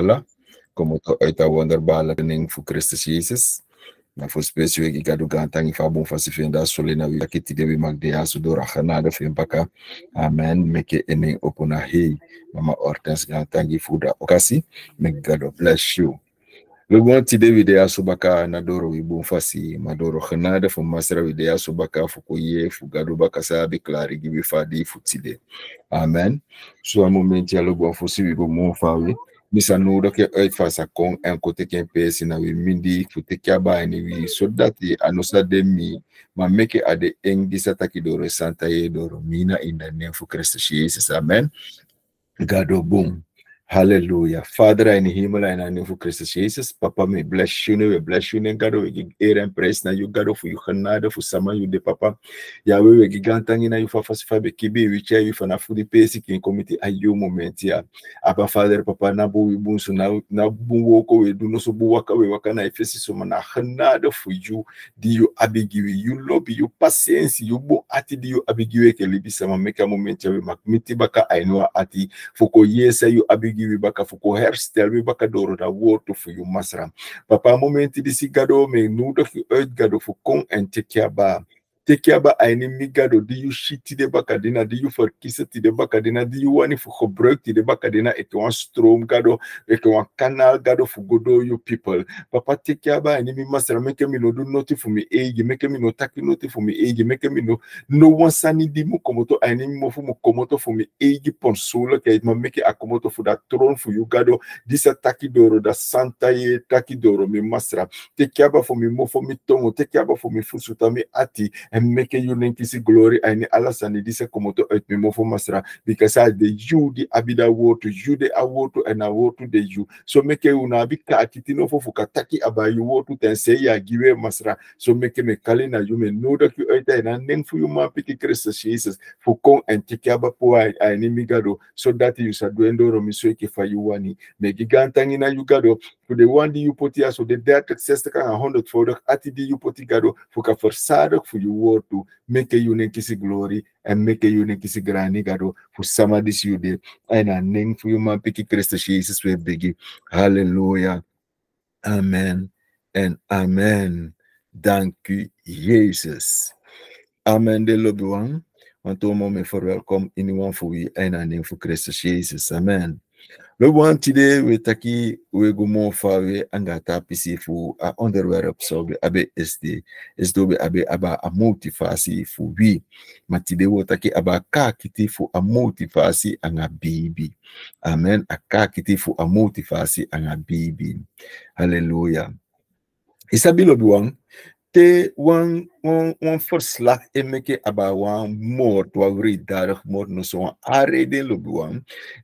Allah, como to ita wonder bala ning fu Christ Jesus na fu spesio ki gadu gantang ifa bon fasi fenda sole na wi kiti debi magdea su dora khana da fen mpaka amen meke ene okuna hei mama ortens gantang ifu da okasi me gadu bless you Lugon ti dea de asubaka na doro wi bon fa si ma doro khana khanada fu masra wi de asubaka fu ye fu gadu baka sabi klari gibi fadi fu tide. Amen. So a momenti a lugon fu sibi go fa wi mi sa nou dɔkɛ ɛfasa kɔn ɛn kote kɛn pɛ na wi mindi kute kaba ni wi sodati anosa de mi ma meke a de ade disa taki doro santa ye doro mi na in the name of Christ Jesus amen. Gado boom. Hallelujah. Father in the hemel en aan voor Christus Jezus. Papa, we bless you. We bless you. En God, we give eer en prijs naar you. God, voor je genade, voor samen you de papa. Ja, we we gigantangi na you for fast fabe kibi. We chair you vanaf die basic in committee a you moment ja. Abba Father, papa, na bo we bunsu na na bunwoko we do no so bu waka we waka na efesi so na genade voor you. Die you abigiwe. You love you patience. You bo ati die you abigiwe ke libi sama meka moment ja we mak miti baka ainwa ati. Foko yesa you abigiwe we baka fuko herstel we baka doro da woto fu you masra papa momenti di sigado me nudo ki uit gado fu kon en tekiaba tekiaba aini migado di you shiti de baka dina di you verkiezen ti de baka dina di you wani fu gebruik ti de baka dina et wan stroom gado et wan kanaal gado fu godo you people. Papa tekiaba aini mi masra meke mi no do noti fu mi egi meke mi no taki noti fu mi egi meke mi no no wan sani di mu komoto aini mi mo fu mu komoto fu mi egi ponsolo ke ma meke akomoto fu da throne fu you gado. Disa taki doro da santa ye taki doro mi masra tekiaba fu mi mo fu mi tongo tekiaba fu mi fusuta mi ati en meke you nenkisi glory. Aini alasani disa komoto uit mi mo fu masra. Because I the you di abida woto you de awoto en awoto de you. So meke una bi ka kitino fu fu kataki abayu woto ten se ya giwe masra. So meke me kalina you me know that you uit en an nen fu you ma piki Christus Jesus. Fu kon en tekiaba po ai aini migado so that you sa duendo ro mi so eke fa you wani. Me you gado. For the one die you put here so the dead success kan a hundred for ati die you put gado fu ka versadig fu you woto meke you nenkisi glory and meke you nenkisi grani gado fu sama dis you de en an nen fu you ma piki Christus Jesus we bigi hallelujah. Amen en amen. Dank u Jezus amen de lobby one. Want o moment for welcome anyone for we en an nen fu Christus Jesus. Amen We want today we taki we go more far we anga tapisi fu a onderwerp so be abe SD is do be abe aba a motivasi fu we maar today we taki aba ka kiti fu a motivasi anga bibi amen. A ka kiti fu a motivasi anga bibi hallelujah. Isabilo biwang te wan, wan, wan förslag emeke aba wan mord wawri darig mord no so wan arede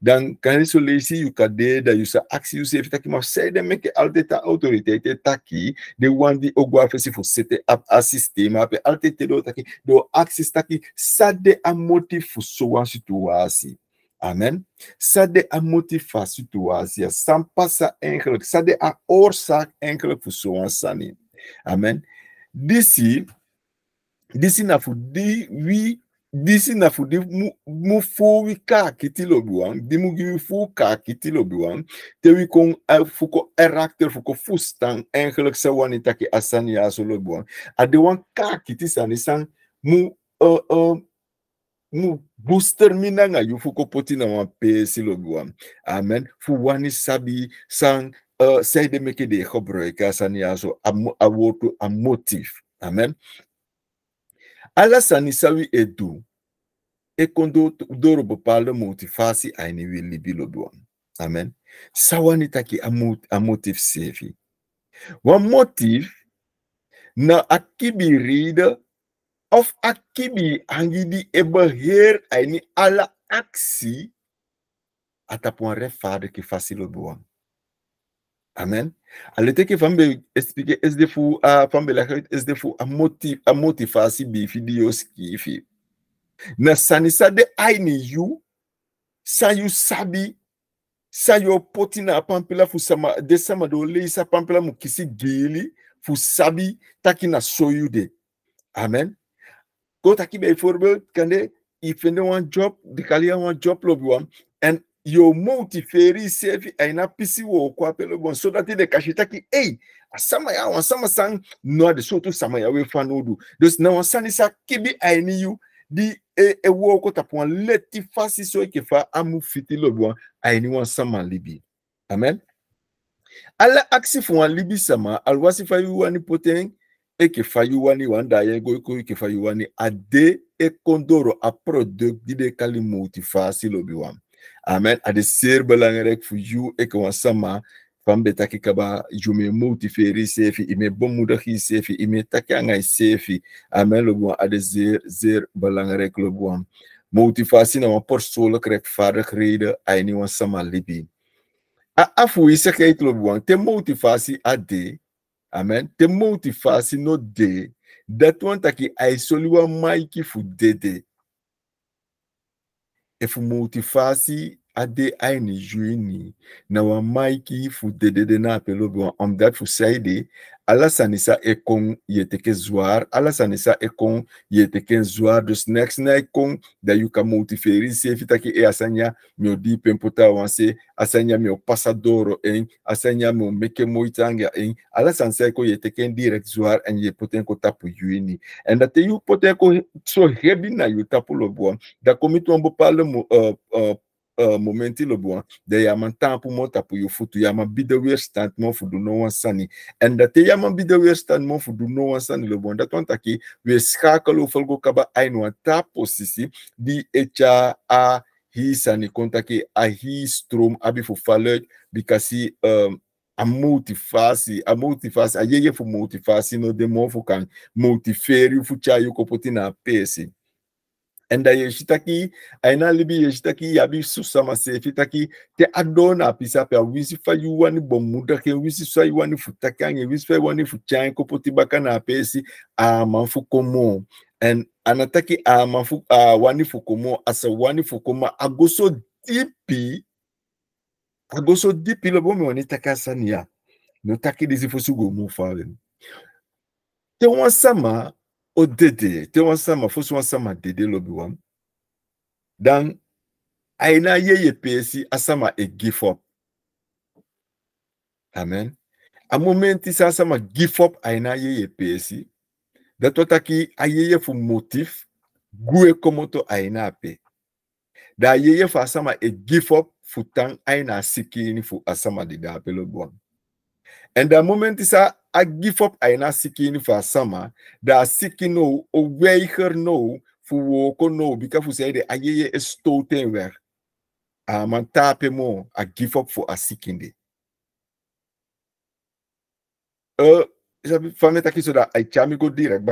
dan kan yu so lesi yu ka de da yu sa aksi yu se efi taki ma sei den alte ta autoriteite taki de wan di ogu afe si sete ap a sistema alte te do taki do aksis taki sa de a motif fu so wan situasi Amen. Ça de a motivatie situatie. Ça passe eigenlijk. Ça de a oorzaak eigenlijk voor zo'n sanin. Amen. disi disi nafudi wi disi nafudi mu, mu fowi kaa kiti lobi wan dimu giwi fu kaa kiti lobi wan tewi kon fuko erakter fuko fustan eigenlijk se wani taki asani ya so lobi wan ade wan kaa kiti sani san mu uh, uh, mu booster mina nga yu fuko poti na wan pesi lobi wan amen. Fu wani sabi san uh, saidemekidehobroika saniaso awotu a motif amen. Alasani sawi edu ekondo dorobo pale moti fasi aini wi libi lodua amen. Sawani taki a motif sefi wan motif na akibi ride of akibi angidi ebeheer aini ala aksi atapon refade ki fasi lodua Amen. alete ke fan be explike SDFU a, fan be lakawit SDFU a motiv, a motivasi bi fi di yo ski fi. Na sanisa de aini yu, sa yu sabi, sa yu potina apampela fu sama, de sama do le isa apampela mu kisi gili, fu sabi taki na soyu de. Amen. Ko taki be forbe kande, ifende wan job, dikali wan job lobi wan, yomoutifeerisi efi ainapisi wɔ ɔkɔ apɛlɛbɔn sodate de kasitaki eyi asamaya wɔn samasan nɔɔ de sotu samaya wo efa n'odu dosi na wɔn sanisa kibi ainiyu di ewu e, ɔkɔ tapɔn leti fasi so ekefa amu fiti lɔbɔn aini wɔn sama libi. Amen? Ala akisi fún wa libi sama aluwasifa yiwa ni poten ekefa yiwa ni wanda ayego eko ekefa yiwa ni ade ekondoro apro de dide kali moutifasi lɔbi wa. amen. Ade serbelangrijk voor jou ik was sama fan bɛ kaba jume sefi ime bomudahi sefi ime taki angai sefi. Amen. Lobuan ade zeer zeer belangrijk lobuan motivatie na wan persoonlijk rechtvaardig reden ai ni wan sama libi. A afu ise keit lobuan te motivatie ade amen. Te motivatie no de dat wan taki ai soliwa maiki fu dede efu motivatie ade aini juini na wa maiki fu dedede na pelobi wa omdat fu saide alassane sa e kon yeteke zwar alassane sa e kon yeteke zwar dus next na e kon dan yu ka mouti feri se fitaki e asanya mi di penpota wanse asanya mi pasadoro en asanya meke moitanga en alassane sa e kon yeteke direct zwar en ye poten ko tapu yu ini en date yu poten ko so hebi na yu tapu lo bua da komitu an mo, uh, uh, uh, momenti lo buan de yaman tampu mo tapu yo futu yaman bide weer stand mo fudu no wan sani en te yaman bide weer stand mo fudu no wan sani lo buan dat wan taki we skakel falgo go kaba ainu an tapu sisi di echa a hisani kontaki a histrom abi fu falek bikasi um, eh, a multiface, a multiface, a yeye fu multiface no demofu kan, multiferi fu chayu kopotina pesi. enda yechitaki aina libi taki yabi susamase taki te ado na apisa pe awisi fa yuwani bomudake wisi sa yuwani futakange wisi fa yuwani fuchange kopoti baka na apesi amanfu komo and anataki amanfu uh, wani fukomo asa wani fukoma agoso dipi agoso dipi lobo mi wani takasania no taki disi fosugo mu fa te wan sama o dede te wan sama fo so wan sama dede lobi wan. Dan aina yeye pesi asama e give up. Amen. A momenti sa sama give up aina yeye pesi dat wat aki a yeye fu motif gue komoto aina pe. Da yeye fu asama e give up fu tan aina sikini fu asama de da pe lobi wan. En da momenti sa a give up aina sikini fa sama da siki no o weiger no fu woko no bika fu zei de ayeye stoten weg a man tape mo a give up fu a sikinde uh, sabi fame taki so da ai chami go direct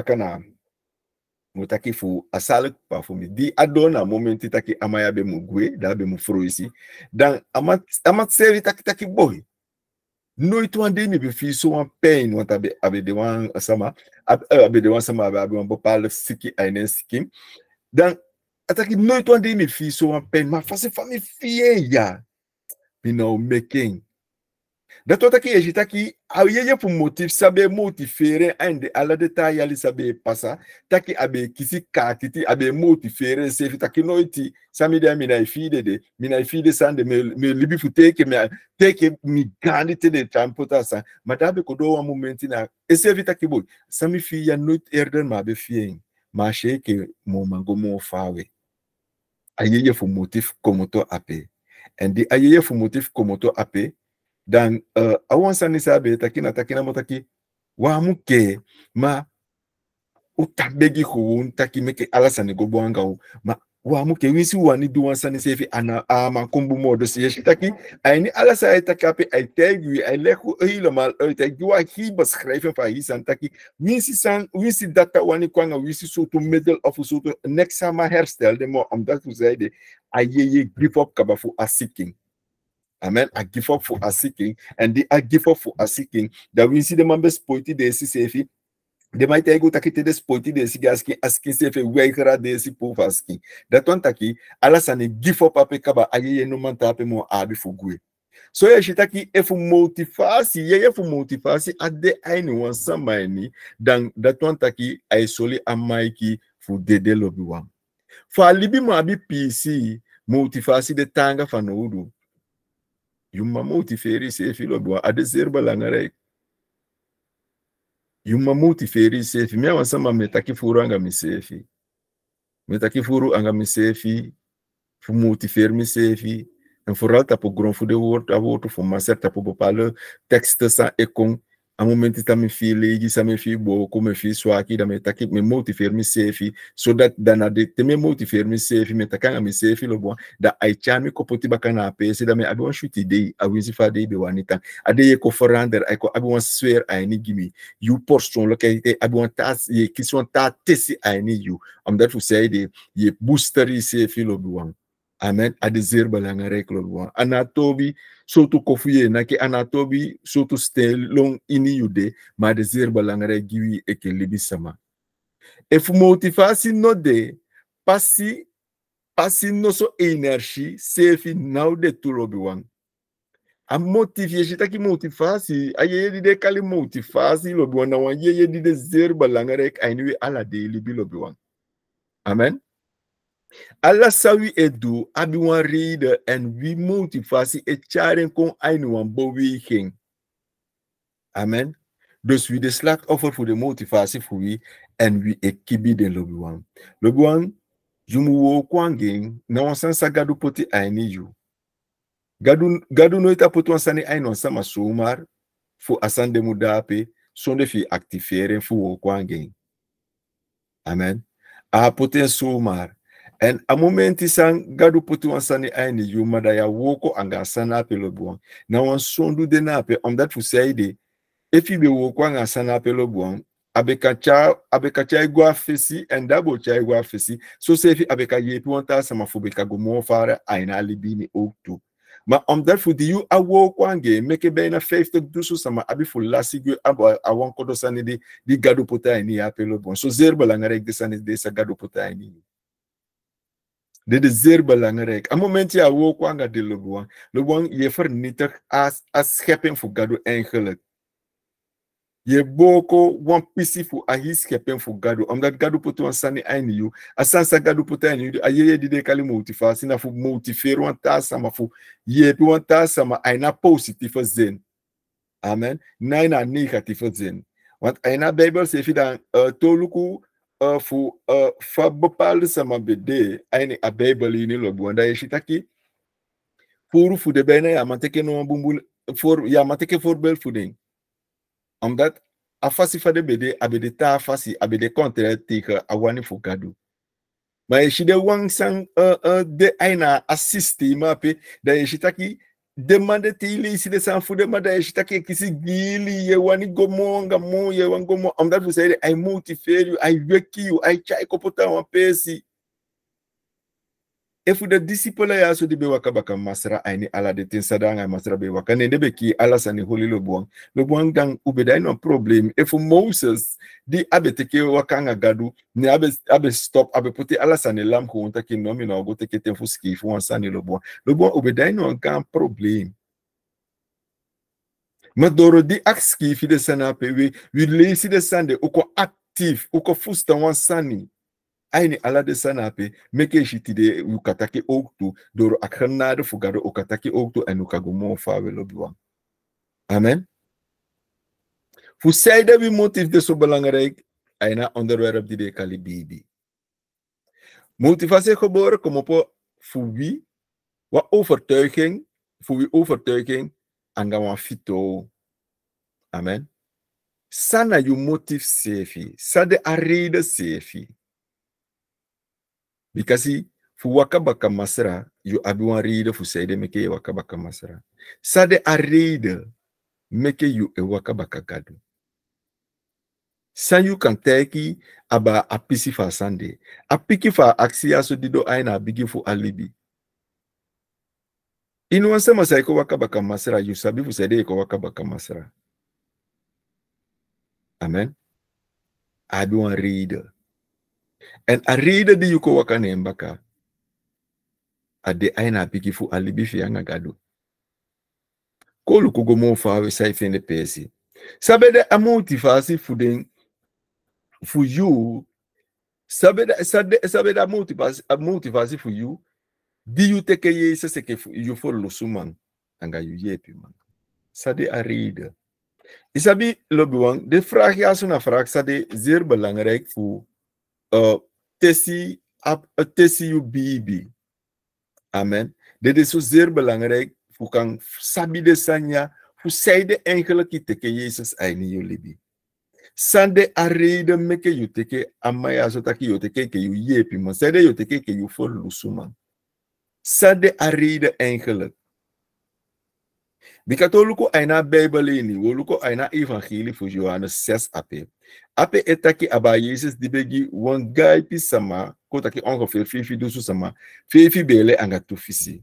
mo taki fu asalik pa fu mi di adona momenti taki amaya be mu gwe da be mu froisi dan amat amat seri taki taki boy nooit wan ding be fi so wan pain want abe abe de wan sama abe de wan sama abe abe wan bepaalde siki ainen siki dan ataki nooit wan ding me fi so wan pain maar fase fami fie ya. Mi nou making dat wat aki eji taki ayeye fu motif sabe motivere ande ala de ta yali sabe pasa taki abe kisi kakiti abe motivere sefi taki noiti sami de mina ifide de mina ifide sande me, me libi fu teke me teke mi gandi te de trampota sa. Madabe kodo wa momenti na esefi taki boy sami fi ya noit erden ma be fien ma sheke mo mango mo fawe. Ayeye fu motif komoto ape. En ayeye fu motif komoto ape dan eh, uh, awansanni sabe takina takina motaki waamu ke ma utabegi huwu ntaki meke alasani gobwangawu ma waamu ke winsi wani duwansani sefi ana ama kumbu modo siyeshi taki aini alasa ay takape ay tegwi ay leku helemaal mal ay giwa hi beschrijven van hisan taki wisi san wisi data wani kwanga wisi soto middle of soto neksama herstelde mo omdat u zeide ayeye grip up kabafu asikin Amen. I give up for a seeking, and the I give up for a seeking. That we see the members pointed the CCF. De mai tegu taki te poiti de si gaski askin se fe wegra de si pou faski. Dat wan taki ala sane give up ape kaba ayeye no man tape mo abi fu gwe. So ye shitaki e fu motivasi ye ye fu motivasi ade aini wan samaini dan dat wan taki ay soli amaiki fu dede lobi wan. Fa libi mo abi PC motivatie de tanga yumma mauti feri se filo bwa ade zerba langare yumma mauti feri se fi. Mewa sama metaki furu anga misefi. Metaki furu anga misefi. Fu mauti feri misefi. En vooral tapo grond fu de woord a woord fu maser tapo bepaalde teksten san ekong. a momenti ta mi fi legi, sa mi fi boko, mi fi swaki, da mi takip, mi mouti fermi sefi, so dat dana de te mi mouti fermi sefi, mi takanga mi sefi lo bon, da aicha mi kopoti baka na apese, da mi abi wan shuti deyi, a winsi fa deyi be wani tan, a deyi ko forander, a ko abi wan swer a gimi, yu porson lokalite, abi wan ta, ye kiswan ta tesi a eni yu, omdat fu sey de, ye boosteri sefi lo bon, amen, a de zir balangarek bon, anatobi, soto kofuye nake anatobi soto stelong ini yude ma desir balangare giwi eke libi sama. E fumouti fasi no de pasi pasi noso energi sefi naude turobi wan a motifi shitaki mouti fasi ayeyedi de kali mouti fasi lobi wan na wan yeyedi de zer balangare ek ainiwi ala de libi lobi wan amen. Alla sawi edu abi wan reden en wie motivatie e charen kon een wan beweging. Amen. Dus wie de slachtoffer voor de motivatie voor wie en wie e kibi de. Lobi wan, jumu wo kwanging na wan sansa gadu poti aini yu. Gadu, gadu nooit apot wan sani aini wan sama somar fu asan de mudape sonde fi activeren fu wo kwanging. Amen. A poten somar. En a momenti san gadu putu wan sani aini yu woko anga sana pe lobuan. Na wan sondu de na pe omdat fu seide. Efi be woko anga sana pe lobuan. Abeka cha abeka cha igwa fesi en dabo cha igwa fesi. So sefi abeka yepi wan ta sama fu beka gumo fara aina libini ook toe. Maar omdat voor die you awo kwange, meke bijna 50 dusu sama abi voor abo awon kodo sani di di gadu puta ini bon. So zeer belangrijk sani desa gadu puta ini. Dit is zeer belangrijk. Een moment ja wo kwanga de lobuan. Lobuan je vernietigt as as schepping voor gadu eigenlijk. Je boko wan pisi fu ahi schepping voor gadu. Omdat gadu putu wan sani aini yu. Asansa gadu putu aini yu. Aye di de kali motivatie na fu motiveer wan ta sama fu. Ye pi sama aina positieve zin. Amen. Na ina negatieve zin. Want aina Bijbel zegt dan uh, toluku fu uh, fa bepaalde samabede aini abeibali ni lobu anda yeshitaki puru fu de bene amateke no bumbul for ya mateke for bel fuding omdat afasi fa de bede abede ta afasi abede kontre tika awani fu kadu ma yeshi de wang sang uh, uh de aina assisti ma da yeshitaki demande tili isile sanfude mada eshitake kisigili yewa nigomonga mu yewa ngomo amdatu saile aimuti feriu aivekiu wan wapesi ye wan gomo omdat fu say ai motiveer you ai weki you ai chai kopota wan pesi efu de disciple ya so de be waka baka masra aini ala de tin sadanga masra be waka ne be ki ala sani holi lo buang lo buang ube problem. Efu moses di abe teke waka nga gadu ne abe abe stop abe puti ala sani lam ko unta ki no mi no go teke ten fu ski fu sani lo buang lo buang problem. Ma doro di akski fi de sana pe we we lesi de sande uko active uko fusta wan sani aini ala de sanape meke shitide ukataki oktu doro akhanade fugado ukataki oktu en ukagumo fawe lobiwan amen. Fu zijde wie motief de zo belangrijk aina onderwerp die de kali bibi. Motivatie geboren kom op voor wie wat overtuiging voor overtuiging anga wan fito. Amen. Sana you motive sefi sade arede sefi bikasi fu waka baka masra yu abi wan rede fu seide meke ye waka baka masra sade a rede meke yu e waka baka gadu san yu kan teki aba a pisi fa sande. A piki fa aksi aso dido aina bigi fu alibi. Inu wan sema sa iko waka baka masra yu sabi fu seide iko waka baka masra amen abi wan rede arida di yuko wakana embaka ade aina apiki fu alibifi yanga gado. Kolu kugomo fawe saifende pesi. Sabede amuti fasi sabede for you sabeda sabeda sabeda multiplies multiplies fu yu di you teke ye se se ke fo for lusuman anga yu ye pi man. Sade arida isabi lobuang de vraag ja so sade zir belangrek fu uh, tessie, tesi eh, tessie bibi. Amen. Dit is zozeer belangrijk. Hoe kan sabide sanya, hoe zijde eigenlijk iteke Jezus einde jullie Sande a reden meke yoteke amaya yo yoteke ke yu yepi man. Sande yoteke ke yu for lusuman. Sande a reden engele. Bikato luko aina Bible ini, wo luko aina Evangeli voor Johannes 6 ape. Ape etaki aba Jezus di begi wan gai pi sama, ko taki ongeveer fifi dusu sama, fifi bele anga tufisi.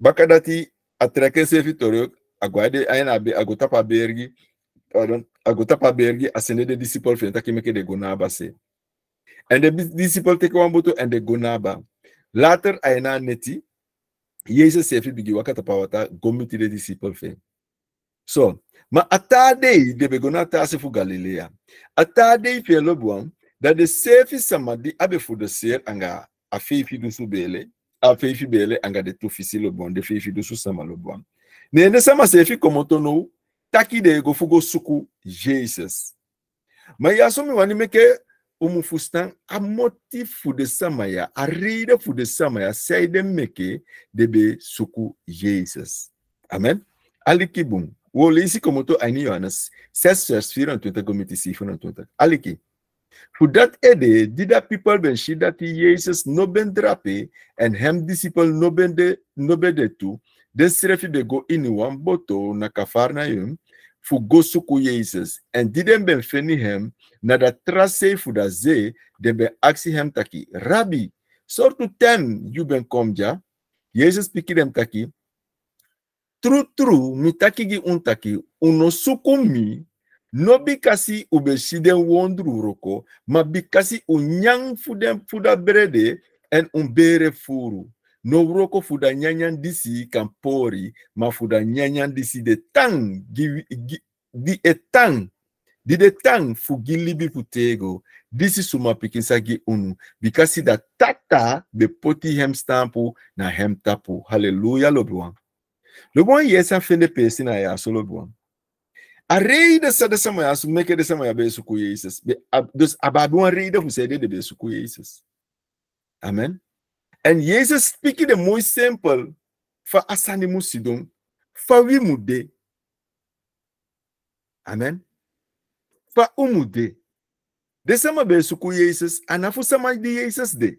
Baka dati atreke sefi torok, agwade aina abe agotapa bergi, pardon, agotapa bergi asene de disciple fen taki meke de gonaba se. En de disciple teke wamboto en de gonaba. Later aina neti, Jezus sefi bigi wakata pawata gomiti de disciple fe. So, ma atade de begona tase fu Galilea. Atade fe lobuam dat de sefi samadi abe fu de ser anga a fefi dusu bele, a fefi bele anga de tufisi lobuam, de fefi dusu sama lobuam. Ne ne sama sefi komotono taki de go fugo suku Jesus. Ma yasomi wani meke umu fustan a motif fu de samaya a rede fu de samaya seide meke debe suku Jesus. Amen. Aliki Wo leisi komoto aini Johannes 6 vers 24 gomiti si 24. Aliki. Fu dat ede dida people ben shi dat Jesus no ben drape en hem disciple no de no de tu. Den srefi be go ini wan boto na Kafarnaum fu go suku Jesus. En diden ben feni hem na da trase fu da ze den ben aksi hem taki. Rabbi, sortu tem you ben komja. Jesus piki dem taki. tru tru trutru mitakigi untaki. Unosukumi no bi kasi u be siden wondru roko ma bi kasi u nyan fuden fuda berede en un bere furu. No roko fuda nyanyan disi kan pori ma fuda nyanyan disi de tang. Gi, gi, di e tang. Di de tang fu gi libi fu tego disi suma pikin sagi unu. Bikasi da tata be poti hem stampu na hem tapu. Haleluya lobuang lobuan yesa fende pesi na ya so lobuan a rei de sa de sama ya su meke de sama ya be su ku jesus. Be ab, dus ababuan rei de fu se de de be su ku jesus. Amen? And jesus speaking the most simple. Fa asani musidum. Fa wi mude Amen. Fa umude. De sama be suku Jesus, anafu sama di Jesus de.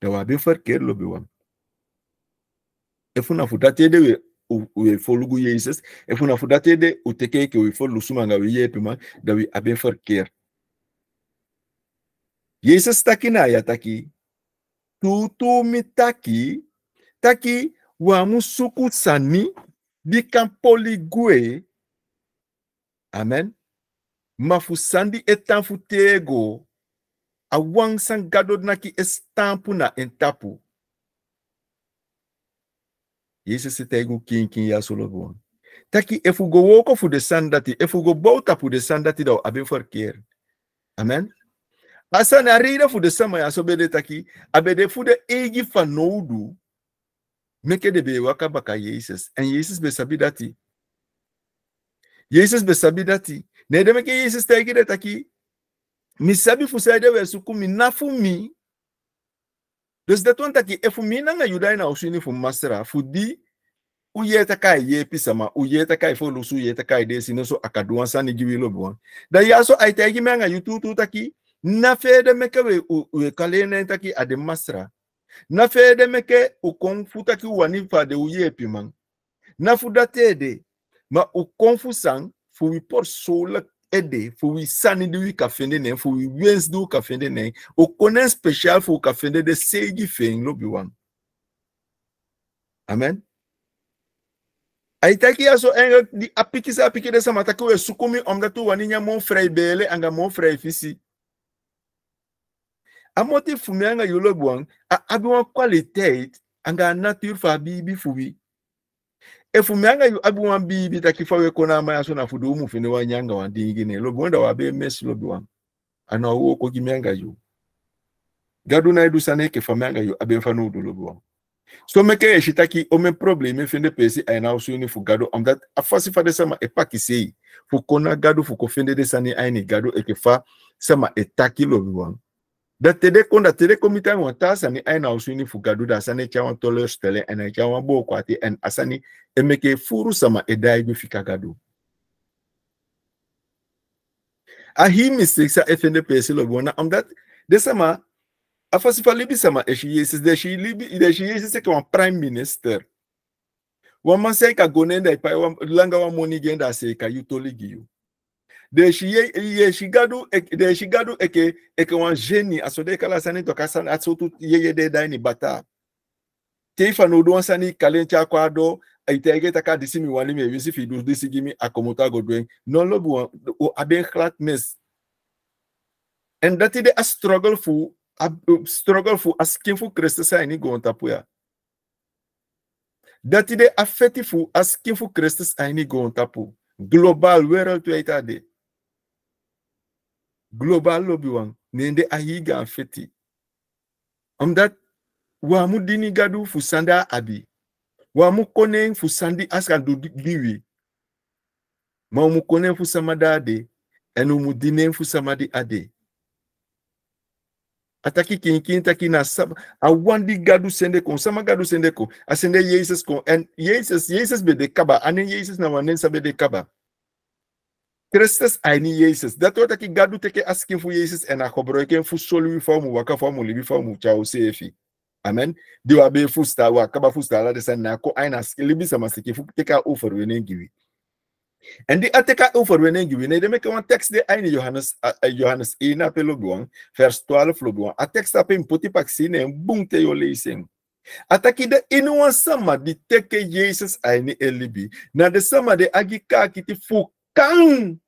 det var beförker lo wa efuna fudate de we folugu ye ises efuna fudate de uteke ke we folu suma nga we yepima da we abe förker Jesus taki na ya taki. Tutu taki. Taki wa musuku sani di kampoli amen. Mafu sandi etan futego tego a wang san gado naki estampu na entapu. Yesu se tegu kin kin ya solo bon. Taki efu go woko fu de sandati efu go bouta fu de sandati da abe verkeer amen. Asa na rida fu de sama ya so bede taki abede fu de egi fanoudu meke de be waka baka Jesus en Jesus be sabi dati. Jesus be sabi dati. Ne de meke Jesus tegi de taki mi sabi fu sai de we suku mi nafu mi. Dus dat want taki efu mi na nga yudai na usini fu masra fu di u yeta kai ye pisama u yeta kai fo lusu yeta kai de sino so akaduan sani giwi lo bon da ya so ai tegi me nga yututu taki na fe de meke we u kalene taki ade masra. Na fede meke ukonfu taki wani fa de uye pimang na fu datede ma ukonfu sang fu wi por sola aider, do oui samedi oui kafende nen, faut oui Wednesday oui kafende nen. O especial, special faut cafe de seji fen no bi wan. Amen. Aí tá aqui a so enga di apiki sa apiki dessa mata que eu sukumi omda tu waninya mon bele anga mon frei fisi. A moti fumi anga yolo bwang, a abi wan qualité anga nature fa bi bi fubi. efumyanga yu abi wan bibi takifa weko na maya so na fudu umu fini wa nyanga wa ndingine lobi wenda wa mesi lobi wa ana uwo ko gimyanga yu gadu na edu sana ke famianga yu abi mfano udu lobi wa so meke e shitaki ome probleme fende pesi aina usu ni fu gadu am afasi fade sama e paki fukona gadu fuko fende de sani aini gadu e fa sama etaki lobi wa da tede konda tede komita wan ta sani aina usini fugadu da sani chawa tole stele ena chawa bo kwati en asani emeke furu sama edai fika fikagadu a hi mistake sa efende pesi lo bona am that desama afasifa libi sama eshi yesis de shi libi de shi yesis se kwa prime minister wan man se ka gonenda ipa langa wan moni genda se ka yutoligi yu. De shi ye shi gadu de shi gadu eke eke wan geni aso de kala sani to kasa aso tu ye ye de dai ni bata teifa no do sani kalen cha kwa do aitege taka disimi wani me visi fi du disi gimi akomuta godwen no lo bu o aben khlat mes and that is a struggle for a struggle for asking for Christ sa ni go tapuya. Dat ide affetti fu asking for Christ sa ni go tapu. Global world to ita de. Global lobby wan nende ahiga affetti. Omdat wa mu dini gadu fu sanda abi. Wa mu konen fu sandi aska do diwi. Ma mu konen fu samada de. Enu mu dinen fu samadi ade. ataki kinkin taki na sab awandi gadu sende kon sama gadu sende ko asende jesus kon en jesus jesus be de kaba ane jesus na wanen sabe de kaba Christus aini jesus. Dat wat gadu teke asking fu jesus en akobro ken fu solu mu waka fu mu libi fu mu chao amen? Di wa be fu sta wa kaba fu sta la de sen na ko aina libi sama siki fu teka offer we giwi En die ateka over wenen giwi ne de make one text de aini Johannes uh, Johannes 1 na pelo buang vers 12 lo a text ape impoti paksine bung te yo leising ataki de inu wan sama di teke Jesus aini elibi na de sama de agika kiti fu kan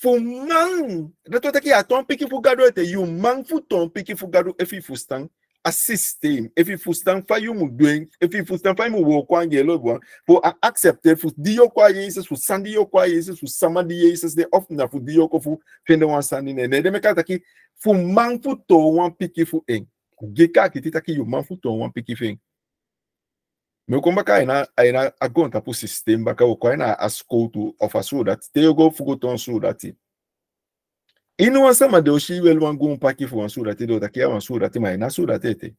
fu mang dat wat aki aton piki fu gado ete you mang fu ton piki fu gado efi fu stang a system efi fu stang fa yu mu doing. Efi fu stang fa mu wo kwa ngelo buang for a accepted fu diyo kwa Jesus fu sandi yo kwa Jesus fu sama di Jesus de of na fu diyo ko fu fende wan sandi ne ne de meka taki fu mang fu to wan piki fu eng geka kiti taki yu mang fu to wan piki fu me komba ka ina ina agonta pu system baka o kwa ina askotu of asu that te yo go fu go ton su that inu wan sama de oshi wel wan gun paki fu wan su that do taki wan su that ma ina su that ete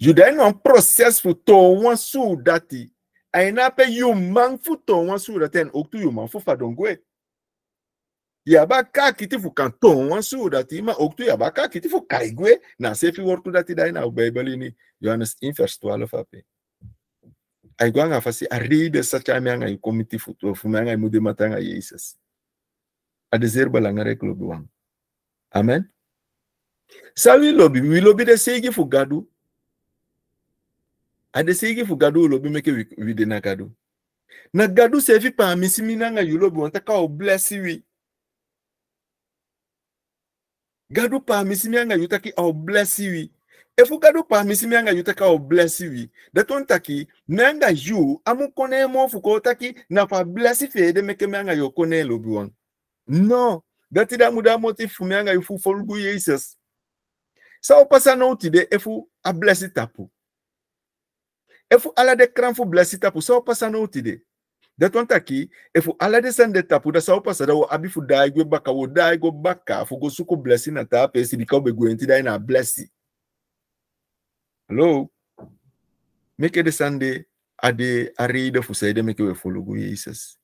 you then wan process fu to wan su that aina pe yu mang fu to wan su that en oktu yu mang fu fa dongwe ya ba ka kiti fu kan to wan su that ma oktu ya ba ka kiti fu kaigwe na se fi wortu that dai na bible ni Johannes 1 vers 12 ape ai gwanga fasi aride sa chame anga komiti fu to fu anga mu de matanga Jesus a deser balangare klubi wang amen? Sawi lobi wi lobi de segi fu gadu. A de segi fu gadu lobi meke wi, wi de na gadu. Na gadu se fi pa misimi nanga yu lobi wanta ka bless wi gadu pa misimi anga yu taki o bless wi efu gadu pa misimi anga yu taka o bless wi de ton taki nanga yu amu kone mo fu ko taki na fa bless fe de meke anga yo kone lobi wang non gati da muda moti fu anga yu fu folgu jesus sa o pasa no ti de efu a bless tapu. Efu ala de kran fu bless tapu sa o pasa no ti de. De ton taki efu ala de sende tapu da sa o pasa da o abi fu dai gwe baka wo dai go baka fu go suku blessing na ta pe si di ka be go enti dai na bless hello? Make de sande ade aride fu sai de make we folgu jesus.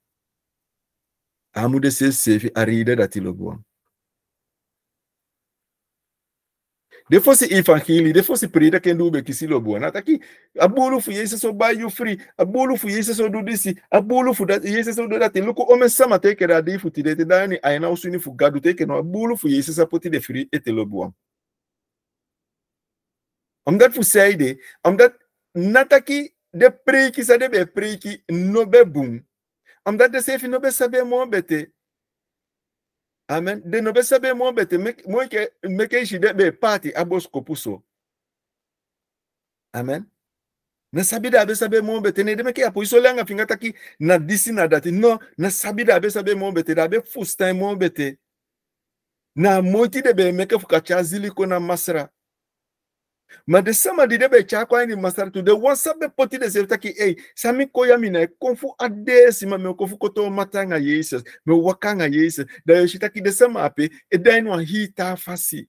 Amude se sefi arida dati lobuang de fosse evangelie de fosse preda ken do be kisi lo buan ataki abulu fu yesu so buy you free. Abulu fu yesu so do this. Abulu fu that yesu so do that. Loko ome sama te ke radi fu tide te dani aina usuni fu gadu te ke no abulu fu yesu sa poti de free ete lo buan omdat fu seide omdat nataki de preiki sa de be preiki no be boom omdat de sefi no be sabe mo bete Amen. De no be sabe mo bete mo ke me ke shi de be party abos kopuso. Amen. Na sabi da be sabe mo bete ne de me ke apo iso lenga finga taki na disi na dati no na sabi da be sabe mo bete da be fustan mo bete. Na moti de be me ke fuka chazili ko na masra. madesama dede be cha kwa ni masar tu de wasa be poti de sevta ki ei sami koya mina e konfu ade sima me konfu koto matanga yesus me wakanga yesus. Da yoshita ki desama ape edainwa hita fasi.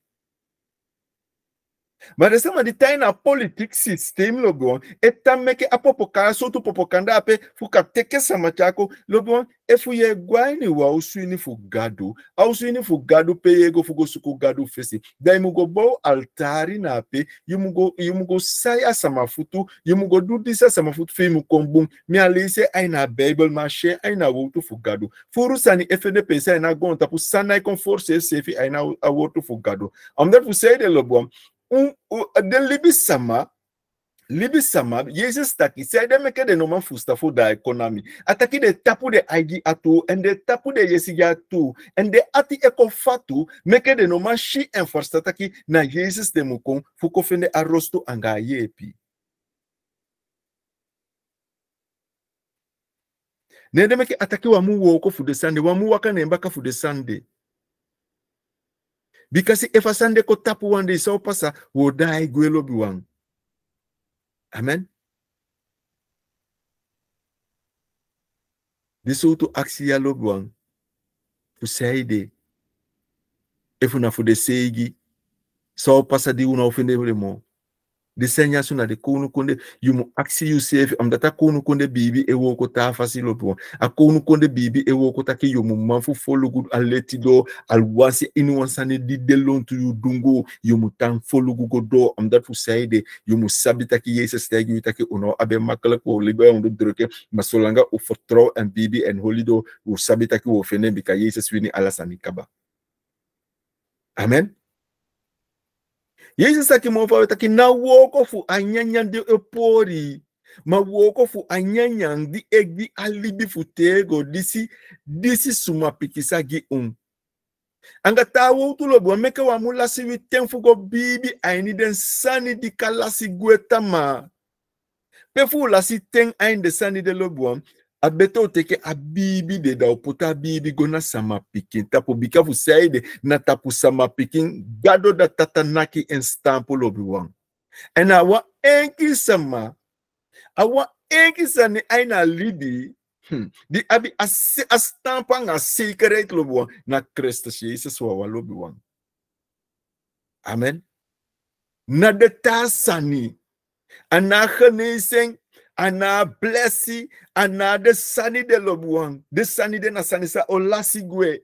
Maar de sema di tai na politik sistem lo gon, e tameke a popokara sotu popokanda ape fu ka teke sama chako, lo gon, e fu ye gwaini wa usuini fu gadu, a usuini fu gadu pe yego fu go suku gadu fesi. Da imu go bo altari na ape, imu go, imu go saya sama futu, imu go du disa sama futu fi imu kombung, mi alise aina Bible ma she aina wotu fu gadu. Furu sani FNP sa aina gon tapu sanai kon force sefi aina awotu fu gadu. Amdat fu seide lo gon, den libi sama libi sama jesus taki sede meke de noman fustafu da ekonami ataki de tapu de aigi atu ende tapu de yesigi atu ende ati eko fatu meke de noman shi enforce taki na jesus de mukon fuko fende arostu anga yepi. Nende meke ataki wamu woko fude sande wamu waka nembaka fude sande. De if bikasi efa sande ko tapu wande so wo dai gwelo biwang amen. Diso to aksi ya lobuang fu seide efu na fu de seigi so pasa di una ofende mo de senya suna de kunu kunde yumu aksi you save am data kunu kunde bibi e wo ko ta fasi lobu a kunu kunde bibi e wo ko ta ki yumu manfu good aleti do al wasi inu wansane di delon to you dungo yumu tan follow go do. Am dat fu seide yumu sabita ki yesus stegi yu taki uno abe makala ko libe on do droke. Masolanga u fotro en bibi en holido u sabita ki wo fene bika yesus wini alasani kaba. Amen yeisisaki mwovu awetaki na wokofu anyanya ndi epori. Ma wokofu anyanya ndi egbi alibi fu tego disi disi suma pikisa gi um. Anga taa wowtu lo bua meke wa mu lasi wi ten fu go biibi aini den sani di ka lasi gue tama pe fu lasi ten aini de sani de lo bua abeto teke abibi de da opota bibi gona sama pikin. Bika fu saide na tapu sama pikin gado da tatanaki en stampo lobi wan. En awa enki sama awa enki sani aina libi hmm. di abi a, a stampa nga secret lobi wan na Christus Jesus wa lobi wan. Amen. Na de ta sani ana ana blessi ana de sani de lobuang de sani de na sani sa olasigwe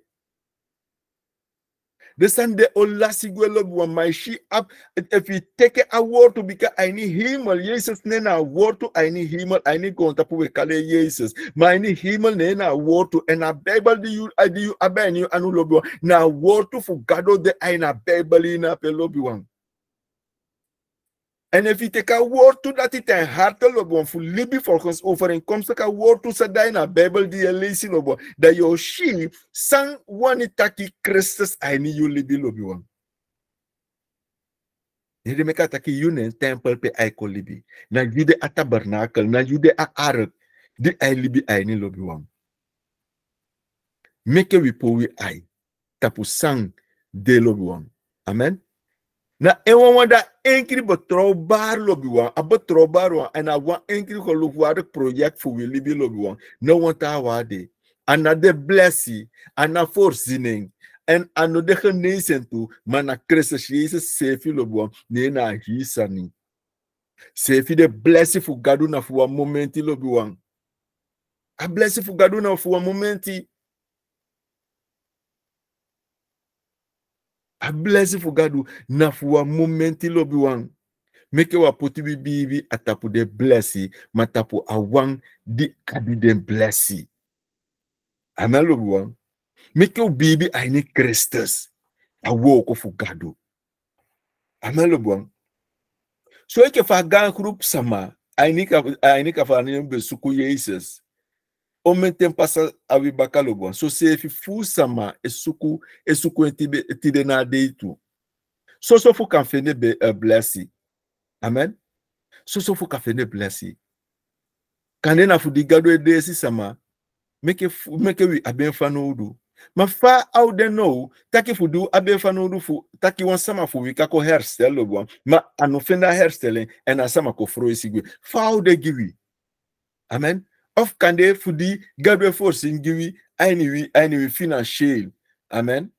de sani de olasigwe lobuang my she up. If you take a word to bika aini himmel jesus ne na word to aini himmel aini gonta pu kale jesus. Ma aini himmel ne word to. En a bible di you adi you aben you anu lobuang na word to fu gado de aina bible na oh, pe lobuang En if je een woord toe dat het een harte lobo voor libi volgens overeenkomstige woord toe sadai na Bijbel die je leest lobo dat je shi sang wani taki Christus aini you libi lobi wan. De meka taki yunen tempel pe aiko libi. Na jude a tabernakel, na jude a ark, di ai libi aini lobi wan. Meke wi po wi ai, tapu sang de lobi wan. Amen. Na ewa wanda enkiri betrouw baar lobi wan a betrouw baar wan en a wan enkiri geloofwaardig project voor we libi lobi wan no want a waarde en na de. Blessie en na voorziening en aan de genezen toe maar na Christus Jezus sefi lobi wan nee na hisa ni sefi de blessie voor gadu na voor een momenti lobi wan a blessie voor gadu na voor een momenti a bless fu gadu na fu wa momenti lobi wan meke wa poti bi bibi a tapu de blessi ma tapu a wan di kadi den blessi amen lobi wan meke bibi a ni Christus a wo ko fu gadu amen lobi wan so ike fa group sama aini ka aini ka fa ni Jesus o mentem pasa awi bakalo bon so se fi fu sama esuku esuku etibe etide na deitu so so fu kan fene be a blessing amen? So so fu kan fene blessing kane na fu digado ede si sama meke fu meke wi aben fa no do ma fa au de no taki fu du aben fa no do fu taki wan sama fu wi kako hairstyle lo bon ma anu fenda hairstyle en na sama ko fro isigwe fa au de giwi amen of kande fudi gadwe force ngiwi ainiwi ainiwi financial. Amen.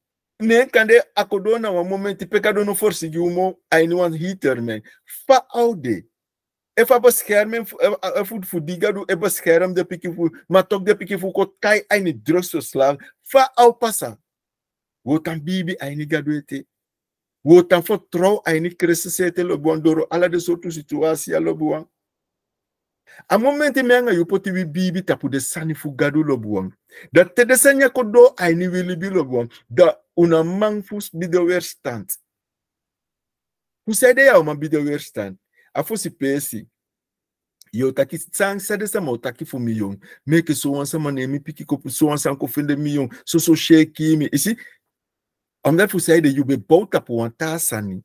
Ne kande akodona wa momenti pekado no force gi umo aini wan heater men fa aude e fa beschermen fu fudi gadu e bescherm de piki fu ma tok de piki fu ko kai aini drugs slav fa au pasa wo tan bibi aini gadu ete. Wo tan fo aini krese sete lo bondoro ala de sotu situasi alo buwan a momenti me anga yupo tiwi bibi tapu de sani fu gadu lo da te de sanya ko do ai ni wili bi da una mang fu wer stand. Fu ya uma video wer stand. A fu si pesi. Yo taki sang sede sa mo taki fu million make so wan sama ne mi piki ko so wan san ko finde million so so shake mi. Isi am that fu sede you be bouta pu wan ta sani.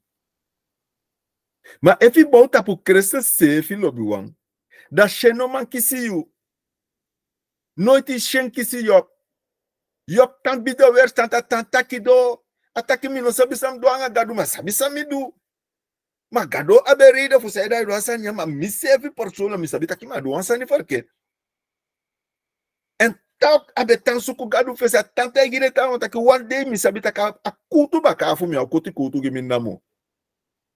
Ma efi bouta pu krese se fi lo da xenoman kisiyu. Noiti shen kisi yok yok tan bido wer tanta tanta takido ataki mino sabisam do anga gadu ma sabisam midu. Ma gado aberida fu saida do asanya ma misevi persona mi sabita ki ma do asani farke. En tak abetan suku gadu fesa tanta igire tan ataki one day mi sabita ka akutu baka fu mi akutu kutu gi minnamu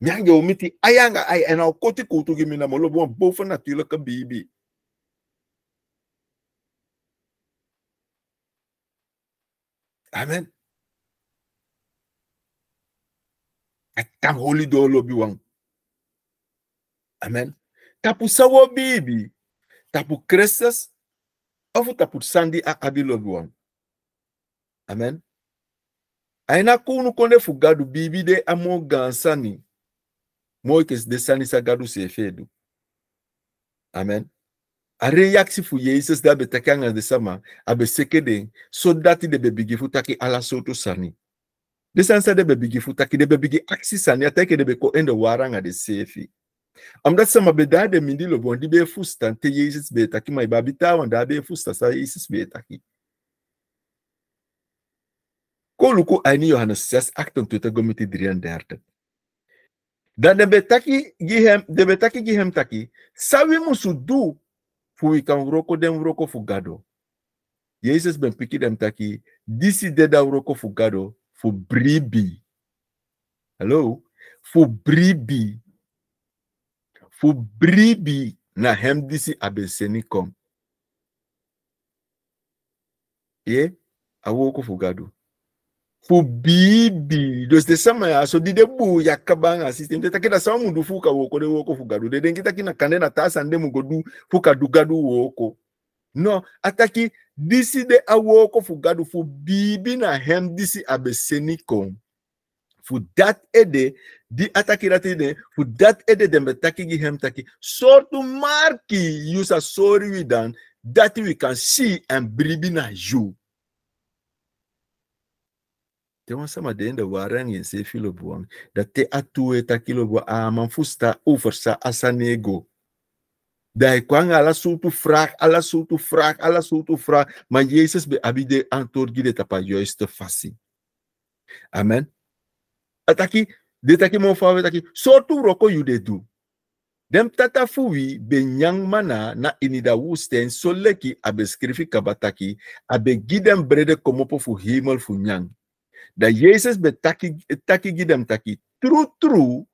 minamo. miange omiti ayanga ay en au koti kutu gi mina molo boven natuurlijke baby amen. Atam holy do lobi wang. Amen. Tapu sawo baby tapu Christus of tapu sandi a abi lobi wang. Amen. Aina kunu konde fugadu bibi de amo gansani mooi kes de sani sagadu se fedu. Amen. A reaksi fu Jesus da betakanga de sama abe sekede so dati de bebigi fu taki ala soto sani. De sansa de bebigi fu taki de bebigi aksi sani atake de beko ende waranga de sefi. Omdat sama be da de mindi lo bondi be fusta te Jesus be taki mai babita wanda be fusta sa Jesus be taki. Ko luku aini Johannes 6 28 gomiti 33. Dan de betaki gihem de betaki gihem taki sawi musu du fu roko dem roko fu gado. Jesus ben piki dem taki disi de da roko fu gado fu bribi. Hello? Fu bribi. Fu bribi na hem disi abeseni kom. Ye? Awoko fu gado. fubibi lositesama yaso didebu yakabanga system tetakenda sama mundu fuka woko de woko fugadu dedengitakina kande na tasa nde mugodu fukadugadu woko. No ataki disi de awoko fugadu fubibi na hem disi abesenikon fu dat ede di ataki rati de fu dat ede dembe taki gi hem taki sortu marki yusa sori wi dan dati wi kan si en bribi na you te wan sama den de var rangen se filobuang. Da te atue eh, a ah, aman fusta ufersa asanego. Dai kwang ala sutu frak, ala sutu frak, ala sutu frak. ma jesus be abide antorgi de tapa juiste fasi. Amen. Ah, ataki, de taki mon ataki. taki, sotu roko yude do. Dem tata fuwi be nyang mana na inida wusten soleki abe skrifi kabataki, abe gidem brede komopo fu himal fu nyang. Da Jesus be taki taki gidem taki true true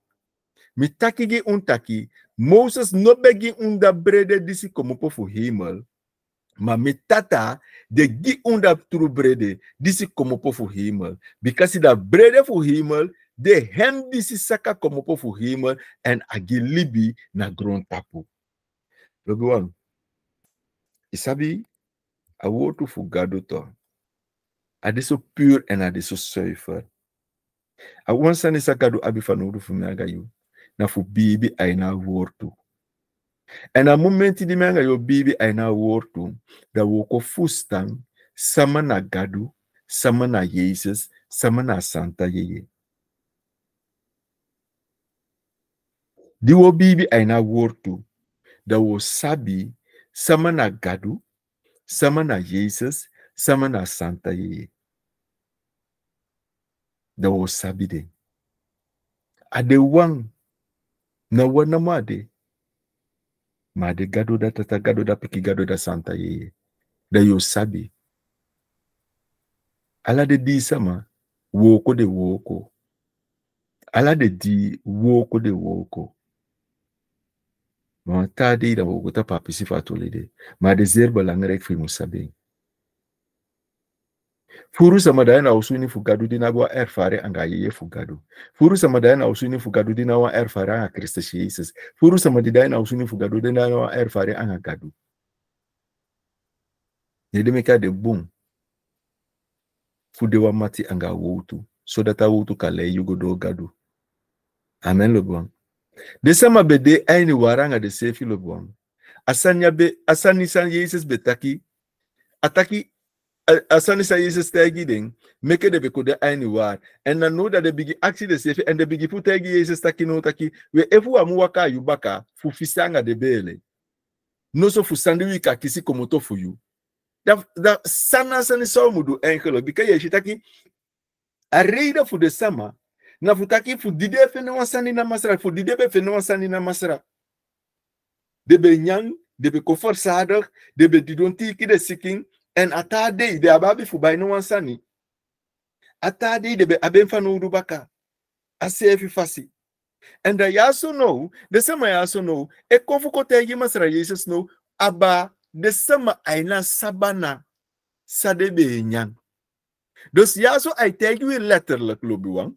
mi taki gi un taki Moses no begi un da brede disi komopo fu hemel Maar met tata, de gi unda tru brede, disi como po fu hemel. Because da brede fu hemel, de hem disi saka como po fu hemel, en agi libi na grond tapu. Logo one. Isabi, a wotu fu gado to. Ade so puur en ade so zuiver. A wansani sakadu abi fanudu fu meaga yu. Na fu bibi aina woortu. En a momenti di menga yo bibi aina woortu, da woko fustan, sama na gadu, sama na Jesus, sama na Santa yeye. Di wo bibi aina woortu, da wo sabi, sama na gadu, sama na Jesus, sama na Santa yeye. Da de. Ade wang, na wana ma de. Ma de gado da tata gado da piki gado da Santa yeye. Da yo sabi. Ala de di sama, woko de woko. Ala de di woko de woko. Ma ta de da woko ta papi si fatole de. Ma de zeer belangrijk fi musabe. Furu sama da na usuni fugadu dina wa erfare anga yeye fugadu. Furu sama da na usuni fugadu dina wa erfare anga Christus Jesus. Furu sama di da na usuni fugadu dina wa erfare anga gadu. Yede meka de boom. Fude wa mati anga wutu. So that a wutu kale yugo do gadu. Amen lo bon. De sama bede aini waranga de sefi lo bon. Asanya be asani san betaki. Ataki asani sa Jesus tagi ding, make de beko de aini war. En dan know dat de bigi de sefi en de bigi taki. We efu amu yubaka fu fisanga de bele. No so fu sandi wika kisi komoto fu you. Da, da sana sani so mudu enkelo bika ye shitaki a reida fu de sama na fu taki fu dide fe na wasani na masra fu dide be fe na na masra. De be nyang, de be koforsadig, de be de siking, en atade de ababi fu bai no wansani atade de be aben fa no rubaka. Asefi fasi. And I also know the same I also know e kofu ko te yima sra Jesus no aba the same aina sabana sadebe nyang. Dus ja so I tell you letterlijk lobi wang.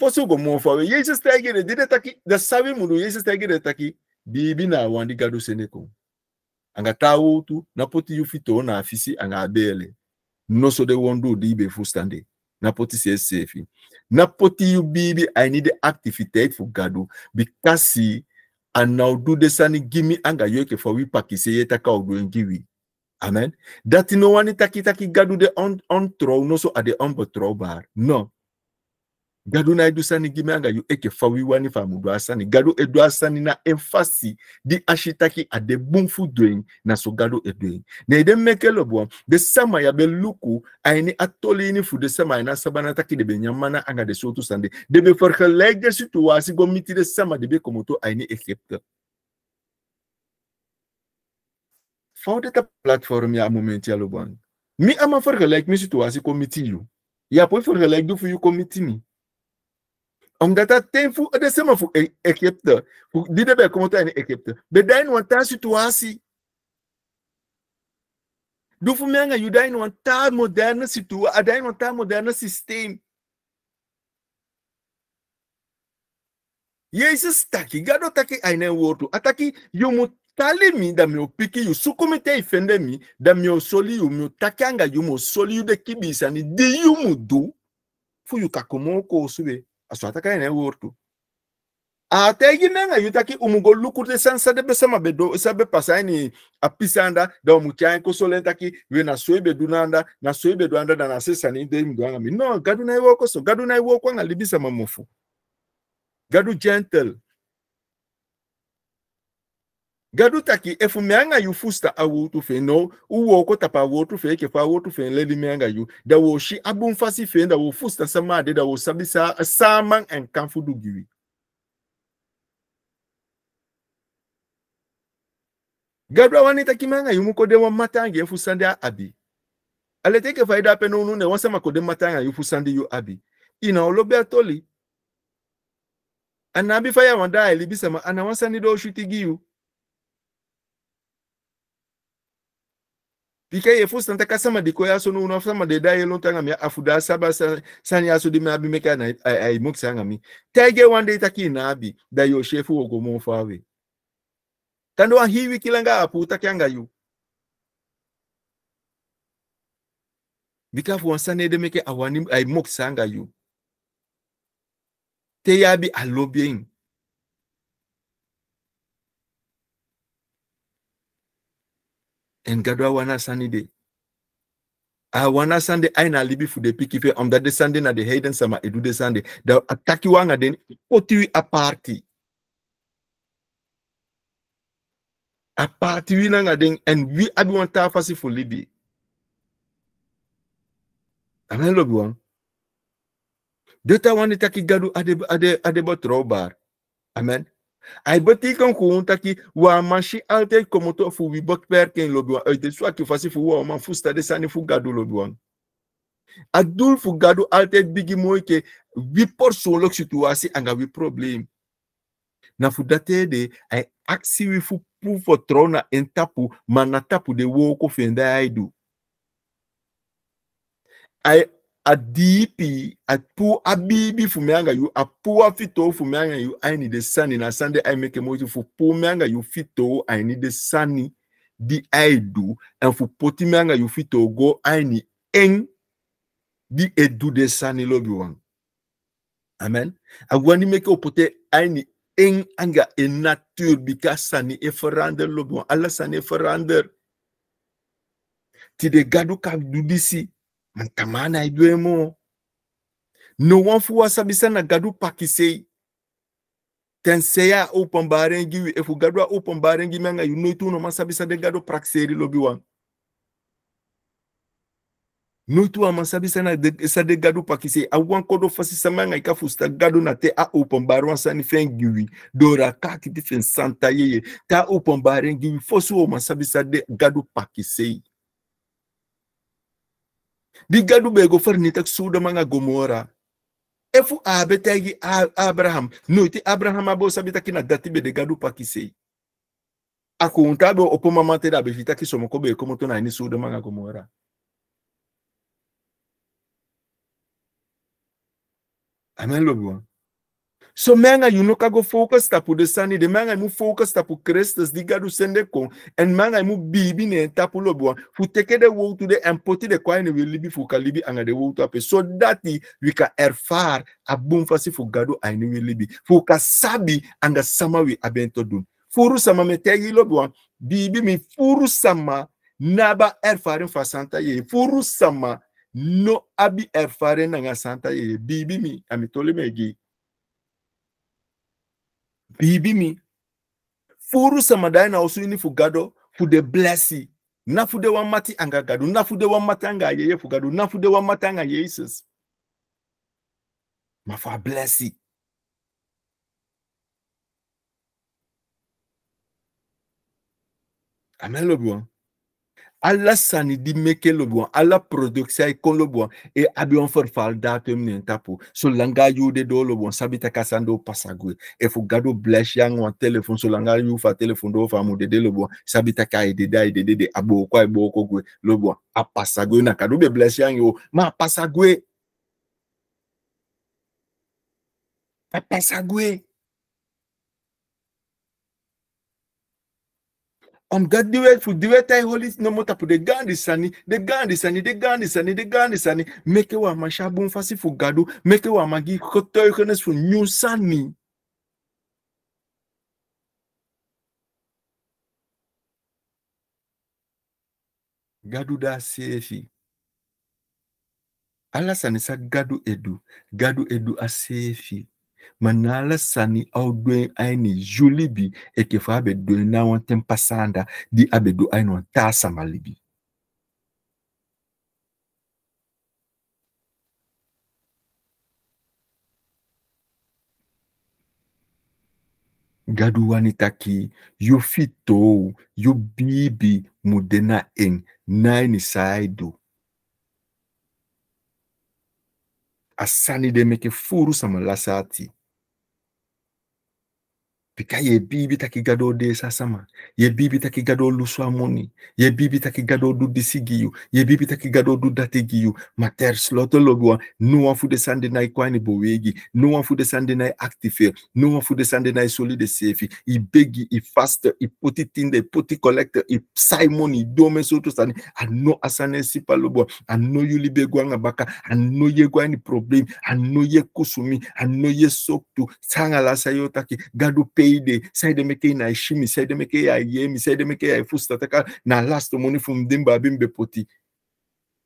Fosu go mo fa Jesus tagi de de taki the sabi mu Jesus tagi de taki bibi na wandi gadu seneko anga tawutu na poti yu fito na afisi anga abele. No so de wondu di be fustande. Na poti se sefi. Na poti yu bibi i need activiteit fu gadu bikasi anau du de sani gimi anga yoke for wi pakise yeta ka odu ngiwi amen? Dati no wani taki taki gadu de on on tro no so ade on betro bar. No gadu na edu sani gimi anga yu eke fawi wani fa mudu asani. Gadu edu asani na enfasi di ashitaki ade bumfu doing na so gadu edoing na ede meke lobo de sama ya luku aini atoli ni fu de sama ina sabana taki de be anga de sotu sande. De be vergelijk de situatie go miti de sama de be komoto aini Egypte Fout ta platform ya moment ya lobo mi ama vergelijk mi situatie komiti yu. Ya po vergelijk do fu yu komiti mi omdat dat tem fu de sema fu Egypte. Fu di de be komoto in Egypte. Be dain wan ta situatie du fu menga yu dain wan ta moderne situa a ah, dain wan ta moderne systeem. Jesus taki gado taki aine wotu ataki ah, yu mu tali mi da mi opiki yu sukumite ifende mi da mi osoli yu mi takanga yu mo soli yu de kibisa ni di yu mu du fu yu kakomo ko aswatakaene wortu ateyinenga yutaki umugo lukurte sansa be sama be do sabe pasaini apisanda da umutyan ko solentaki we na soibe dunanda na soibe duanda da na sesani de mduanga mi. No gadu na iwo koso gadu na iwo kwanga libisa mamufu gadu gentle gadutaki efumeanga eh, yu fusta awotu fe no? Uwoko tapa awotu fe kefa awotu fe leli meanga yu. Da wo shi abumfasi fe da wo fusta sama de da wo sabisa saman en kanfu du giri gadwa wani takimanga yu mukode wa matange fusande abi. Alete ke faida pe no ne wasema kode matanga yu fusande yu abi. Ina olobia toli. Anabi faya wanda elibisema anawasani do shutigiyu Pika ye fu santa kasama di koya so no sama de da ye lonta mi afuda saba san ya so di me abi meka na ai mok sanga mi. Tege one day taki na abi da yo shefu ogo mo fawe. Tando wa hiwi kilanga apu takianga yu. Bika fu wansane de meke awani ai mokisa sanga yu. Te ya bi alobien. En gadwa wana sani de. A wana sande aina libi fu de piki fe om de sande na de heiden sama edu de sande. Da ataki wanga den oti a party a party wi na den en wi abi wan ta fasi fu libi. Amen lobi wan deta wani taki gadu ade ade ade botrobar amen Aí bati com conta que o amanche alter como tu fui vi bot per quem lobo a de sua que fosse fui o homem fusta de sani fugado lobo a dul fugado alter big moi que vi por sua loc situasi anga vi problem. Na fudate de ai axi vi fu pu fo trona en tapu mana tapu de wo ko fenda ai du ai Ai a dipi a pu a bibi fu meanga yu a pu a fito fu meanga yu ai ni de sani na sande ai meke moiti fu pu meanga yu fito ai ni de sani di ai du en fu poti meanga yu fito go ai ni en di edu de sani lobi wan. Amen? A wani meke opote ai ni en anga e natuur bika sani e verander lobi wan. Alla sani e gadu ka mankamana idwemo nowanfu wasabisa na gadu pakisei tenseya upambarengi efu e gadu upambarengi menga yunoituno masabisa de gadu prakseri lobiwan noitu amasabisa na de, sa de gadu pakisei awan kodo fasisa menga ika fusta gadu na te a upambaro ansani fen giwi dora kakiti fen santa yeye ta upambarengi fosu omasabisa de gadu pakisei digadu bego farnita sudoma nga gomora. Efu abetegi abraham. Noiti abraham abo sabita kina dati be digadu pakisei akontabe opomamante da befita kisomo ko be komoto na ni sudoma nga gomora. Amen lobwa So menga you no kago focus tapu de sani de menga mu focus tapu Christus di gadu sende kon. En menga mu bibi ne tapu lo bua fu teke de wo to de empoti de kwa ne libi fu kalibi anga de wo to ape. So that we ka erfar abun fasi fu gadu aini we libi. Fu ka sabi anga sama we abento dun. Furu sama me tegi lo bua bibi mi furu sama naba erfarin fa santa ye. Furu sama no abi erfarin nga santa ye. Bibi mi amitole megi bibi mi. Furu samadai na osu ini fugado fude blessi na fude wa mati anga na fude wa mati anga yeye fugado na fude wa mati anga jesus. Ma fa blessi amen lo bon ala sani di meke lo bon ala production kon lo bon e abi on for fal datum ne tapu. So langa yu de do lo bon sabita kasando pasagwe e fu gado bless yang on telephone so langa yu fa telephone do fa mu de de lo bon sabita ka e de da e de de de abo kwa e bo ko gwe lo bon a pasagwe na kado be bless yang yo ma pasagwe a pasagwe om God diwe fu diwe tai holy no mota pu de gandi sani de gandi sani de gandi sani de gandi sani meke wa mashabu fasi fu gadu meke wa magi kenes fu new sani gadu da sefi ala sani sa gadu edu. Gadu edu a sefi manala sani audwen aini julibi ekefa abedoni na wantem pasanda di abedo aini wanta samalibi. gadu wani taki yo fitou yo bibi mudena en naini saidu Asani de meke furu sama lasati. Pika ye bibi taki gado de sasama. Ye bibi taki gado lusu moni Ye bibi taki gado du disigiyu. Ye bibi taki gado du datigiyu. Mater sloto logwa. No one fu de sande na ikwani bowegi. No one fu de sande na active. No one fu de sande na solide safe. I begi, i faster, i put it in the put it collector, i i dome so to sani. I know asane sipa lobo. I know you libe gwanga baka. I know ye gwani problem. I know ye kusumi. I know ye soktu. Sanga la. Gado pay de sai de meke na shimi sai de meke ya yemi de meke ya fusta taka na last money from dimba bimbe poti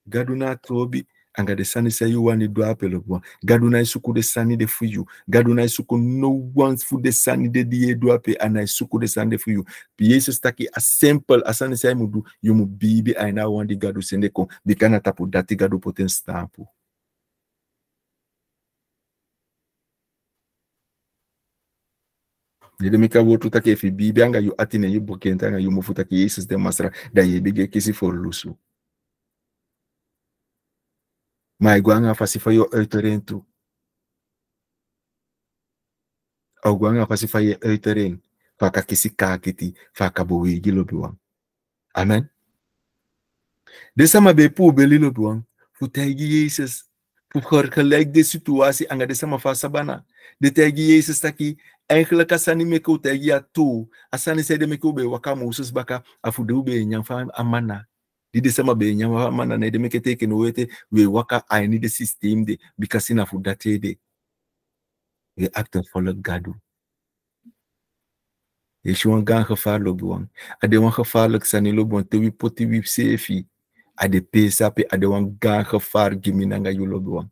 gadu na tobi anga de sani sai you wani do apelo bo gadu na isuku de sani de fuyu. Gadu na isuku no one fu de sani de die do ape ana isuku de sani de fuyu. Yesus taki a simple asani sai mudu yumu bibi aina wandi gadu sendeko. Bikana tapu dati gadu poten stampu yidemika wotu take fi bibi anga yu atine yu bokenta anga yu mufuta take yesus de masra dan yebige kisi for lusu. Maigo anga fasifa yo euterentu ogo anga fasifa Fakakisi euteren faka kisi kakiti faka amen. Desa mabe pu beli lobiwan futegi yesus pu gelijk de situatie anga desa fa sabana. De tegi yesus taki eigenlijk asani meke utegi ya tu. Asani sede meke ube waka musus baka afude ube nyamfa amana. Dide sama be nyamfa amana na meke teke no wete we waka I need the system de bikasi na fudate de. We act and follow gadu ye shi wan gan gevaar lo buwan ade wan gevaarlijk sani lo buwan te wi poti wi sefi. Ade pesa pe ade wan gan gevaar gimina nga yulo buwan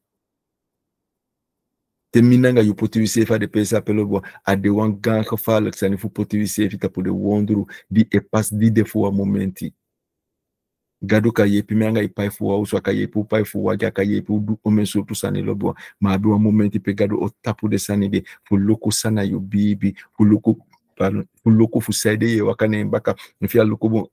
te minanga yu poti sefa de pesa pelo bo. Ade wan gan gevaarlijk zijn fu poti sefi ta po de wondru di e pas di de fu a momenti. Gado ka yepi menga ipai fu wa uswa ka yepi pai fu wa ka yepi du omen so tu sani lo bo. Ma bi wa momenti pe gado o tapu de sani de fu loko sana yu bibi fu loko loku fusaide ye wakane baka mfia loku bon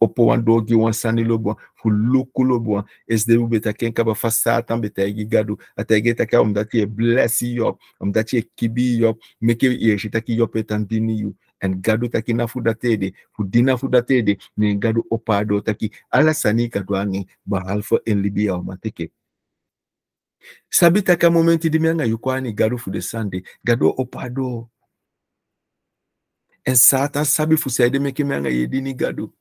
opo wan dogi wan sani lo bon fu loku lo bon esde u beta ken kaba fa satan beta egi gado atege taka om dati e bless you up om dati e kibi you up meke ye shitaki you up etan dini you and gado taki na fuda tede fudina fuda tede ne gado opado taki ala sani kadu angi bahal fo en libia omateke sabita ka momenti dimianga yukwani gado fude sande gado opado en satan sabi fu sede meke mianga yedini gado.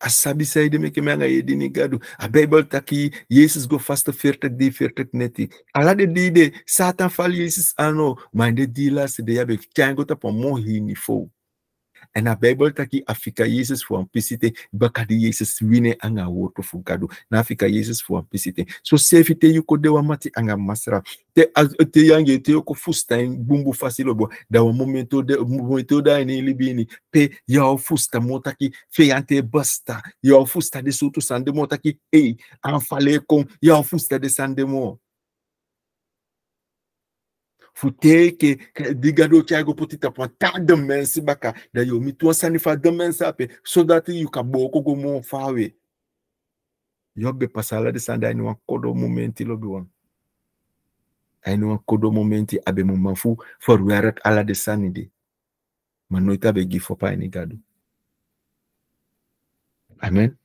Asabi saide meke menga yedini gadu a bible taki yesus go fasta 40 di 40 neti. Ala de di de satan fal yesus ano. Maar de di las de yabe kyango ta po mo hini fo En a Bijbel taki afika Jezus voor een pisite, bakadi Jezus wine anga woto fu gado. Na afika Jezus voor een pisite. So sefi te yuko dewa mati anga masra. Te, te yange te yoko fustain bumbu fasilo bo. Da wa momento de, momento da ini libini. Pe yao fusta motaki feyante basta. Yao fusta de soto sandemo taki, hey, anfale kom, yao fusta de sandemo. Sande mo futeke digado chago potita po ta de mensi baka da yo mi tuwa sani de mensa pe so that you ka boko go mo fawe yo be pasala de sanda ni wa kodo momenti lo be wan ai no kodo momenti abe mo mafu for werk ala de sanide man no itabe gi fo pa ni gado. Amen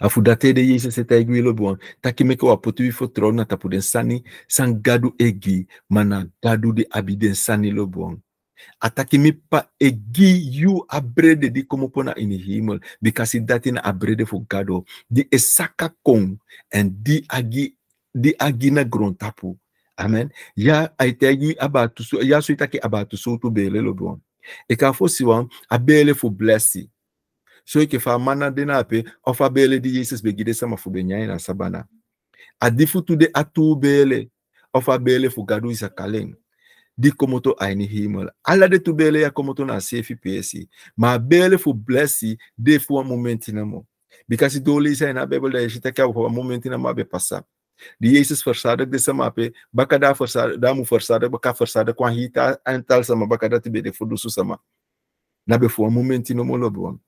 afu date de yese se ta igi lo bon taki meke wa potu ifo tro na tapu den sani san gadu egi mana gadu de abiden sani lo bon ataki mi pa egi you abrede di como pona in himel because dati na abrede fo gado. Di esaka kon en di agi di agi na gron tapu. Amen. Ya aitegi abatu so ya so itaki abatu so to bele lo bon e ka fo siwan abele fo blessi so ike fa mana de na pe ofa bele di yesus be gide sama fu be nyai na sabana. Adifu tu de atu bele ofa bele fu gadu isa di komoto aini himel ala de tu bele ya komoto na sefi pesi ma bele fu blessi de fu a momenti na mo. Because dole isa na bible da yeshita ka fu momenti na ma be passa di Jesus versadig de sama pe baka da versadig mu versadig baka versadig kwan hita antal sama baka da tibe de fu dusu sama na be fu a momenti no mo lobo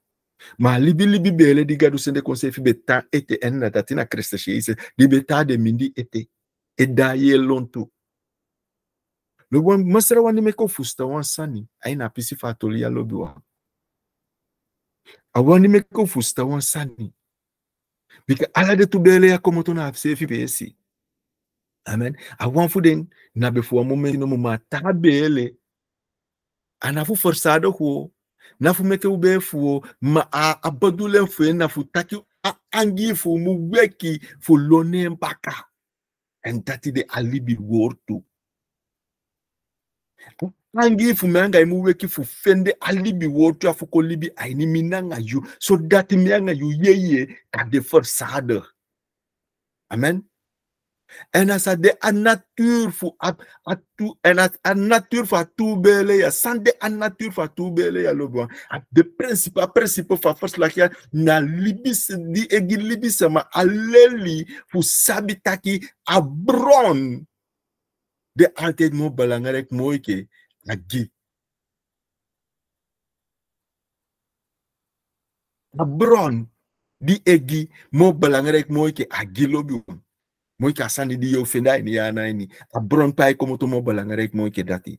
ma libi libi bele di gadu sende konse fi beta ete en na tatina Christus Jesus di beta de mindi ete. E da ye lonto. Lobi masra wani meko fusta wan sani. Aina pisi fa toli ya lobi wa. Awani meko fusta wan sani. Bika ala de tudele ya komoto na sefi pesi amen. Awan fuden na befu wa momenti no ma tabele anafu forsado ho nafu meke ube fu ma a abadule fu na fu taki a angi fu mu weki fu lone mpaka and that de alibi wortu angi fu menga imu weki fu fende alibi wortu afu ko libi aini minanga yu. So that mianga yeye ka de forsado amen En als de a natuur voor a, a tu, en als a natuur voor toebele ja, sande a natuur voor toebele ja lobo. De principe, a principe van verslag ja na libis di egi libis ma aleli voor sabitaki a bron. De altijd mo belangrijk mooi ke na gi. A bron di egi mo belangrijk mooi ke a gi lobo. Mooi ka sandi di yo fenda ni ya na ni a bron pai como to mo belangrijk mooi ke dati.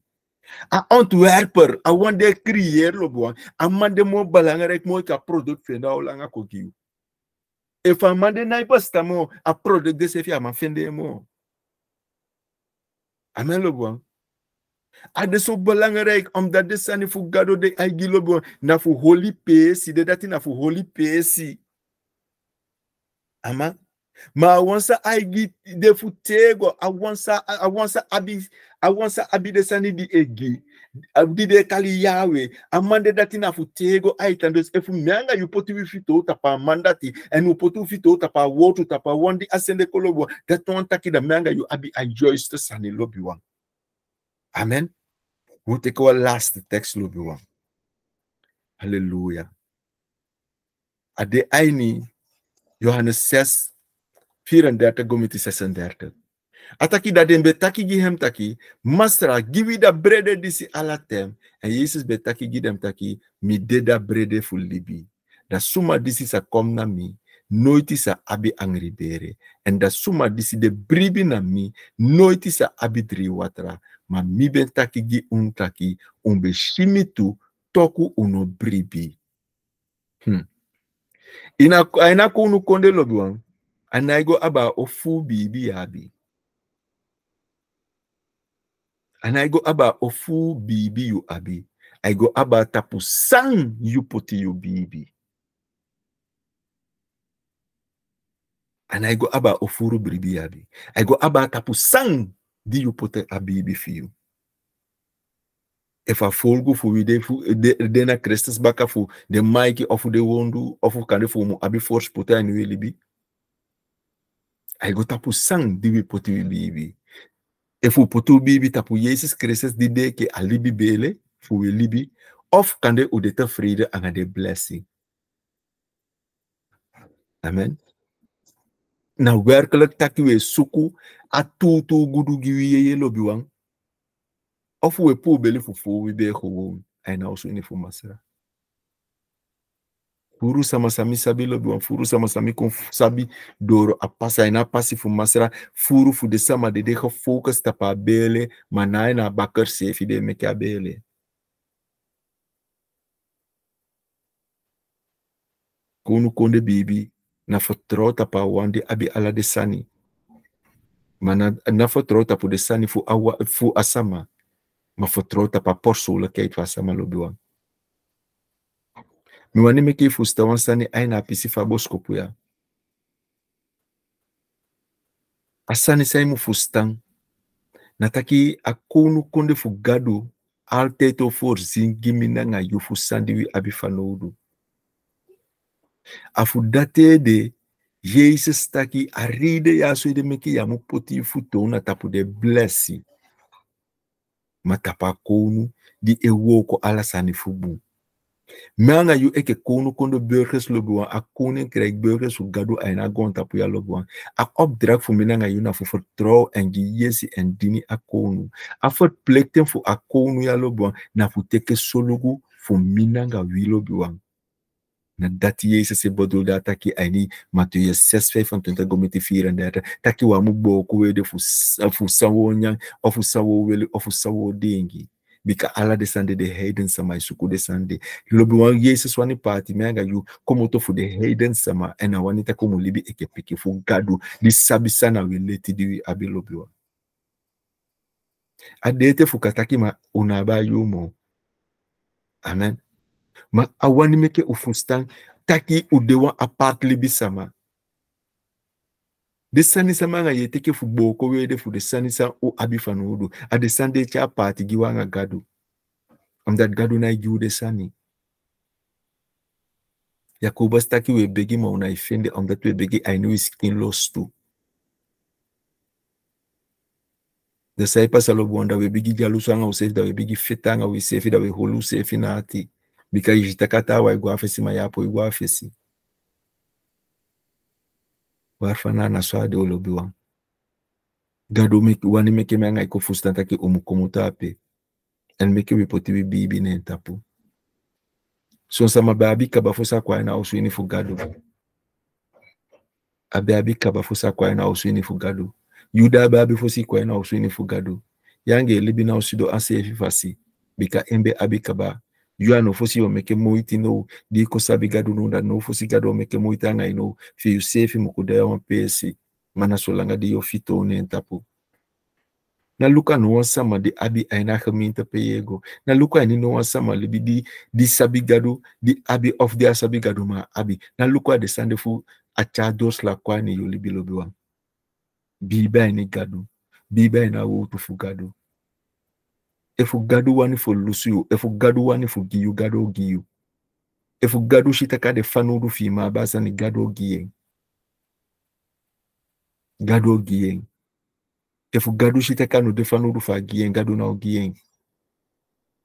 A ontwerper a wande creëer lo bo a mande mo belangrijk mooi ka product fenda o langa ko kiu e fa mande na pasta mo a product de se fi ma fende mo amen lo bo a de so belangrijk omdat de sani fu gado de ai gilo bo na fu holy pesi de dati na fu holy pesi ama ma wansa aigi de futego awansa abi awansa abi de sani di egi abdi de kali yawe. Amande dati na futego aitando efu mianga yu poti wi fito tapa mandati. En u potu fito tapa wotu tapa wandi asende kolobo. Dat ton taki da mianga yu abi a joyce to sani lobi wan amen. We take our last text lobi wan hallelujah. Ade aini Johannes 6 34 gomiti 36. Ataki da den betaki gi hem taki, masra givi da brede disi ala tem, en Jesus betaki gi dem taki, mi de da brede fu libi. Da suma disi sa kom na mi, noiti sa abi angri bere, en da suma disi de bribi na mi, noiti sa abi dri watra, ma mi ben taki gi un taki, un be shimitu, toku uno bribi. Hmm. Ina, ina kunu konde lobi wan, anaigo aba ofu bibi abi anaigo aba ofu bibi yu abi aigo aba tapu sang yu poti yu bibi anaigo aba ofuru bibi abi aigo aba tapu sang di yu pote abibi fiyu if a folgu fu de fu de, de na Christus baka fu de maiki of de wondu of kande fu mu abi force pote anu libi Aí tá sang sangue de bibi. E fu potu bibi tapu Yesus Kristus di de alibi que libi bele, fu libi, of kande u de de blessing. Amen. Na werkelijk tak we suku atutu gudu giwi ye lobiwang. Of we po bele fu fu we be gewoon. En nou so in de furu samasami sabi lo biwan furu samasami kon sabi. Doro a pasi aini a pasi fu masra furu fu de sama dede gefocust tapu tapa bele ma na aini a bakeri de meki bele konu konde bibi na vertrouw tapu abi ala de sani. Ma na, na vertrouw tapu de sani fu, awa, fu asama. Ma vertrouw tapu a persoonlijkheid fu asama lobi biwan miwani meke ifusta wansani aina apisi fa boskopu ya. Asani sai mu fustan. Nataki akonu konde fu gado alte to for zingi mina nga yu fu sandi wi abi fanoudu afu date de jesus taki aride yaso ide meke yamu poti fu tona tapu de blessi. Ma tapa konu di ewoko alasani fu bun Menga yu eke kono kondo burgers lobuan, a koninkrijk burgers u gado en a gonta puya lobuan. A opdrag fu mina na yu na en yesi en dini a kono. A verplichten fu a kono ya lobuan, na fu teke sologu fu nga wi lobuan. Na dat Jezus e bodul da taki aini Matthäus 6, 25 gomiti 34. Taki wa mu boku wede fu, fu sa nyang, ofu sawo weli, ofu sawo dengi. Bika ala descende de heiden sama isuku descende lobi wan Jesus wani party menga yu komo to de heiden sama ena wani ta komo libi eke piki fu gadu. Di sabi sana leti di abi lobi wan. Adete fu kataki ma unaba yumo amen. Ma awani meke ufustan taki udewa apart libi sama disanisa manga yeteke fu boko wede fu de disanisa o abifano odo adisande cha pati giwanga Am dat gadu na de sani. Yakoba staki webegi ma una ifende amdat webegi aino iskin lostu. Disciples alobonda webigi jalusu anga usefi da webigi feta anga usefi da weholu usefi na ati. Bika ijitakata wa igwafesi ma yapo igwafesi waarvandaan as wa de olobiwa. Gado meki wani meki me ngai kofusta taki omukomutu ape en meki wi poti wi bibi ne entapu. so sama be abi kaba fo sakwai na osu ini fu A babi abi kaba fo sakwai na osu ini fu yuda babi abi kwa ena osu ini fu yange libi na osu do ase efifasi. bika embe abi kaba yua no fosi o meke moiti no di ko sabi gadu no da no fosi gadu meke moiti anga ino fi you safe mo kuda ya pesi mana solanga di yo fito ne tapu na luka no sama di abi aina gemeente peyego na luka ni no sama libi di di sabi gadu di abi of di sabi gadu ma abi. Na luka de sande fu acha dos la kwa ni yo libi lobi wan biba ni gadu biba na wo tu fu gadu efu gadu wani fo lusu efu gadu wani fo giyu gado giyu. Efu gadu shita kade fanudu fima basa ni gado giyen gado giyen efu gadu shita kanu de fanudu fa giyen gado na giyen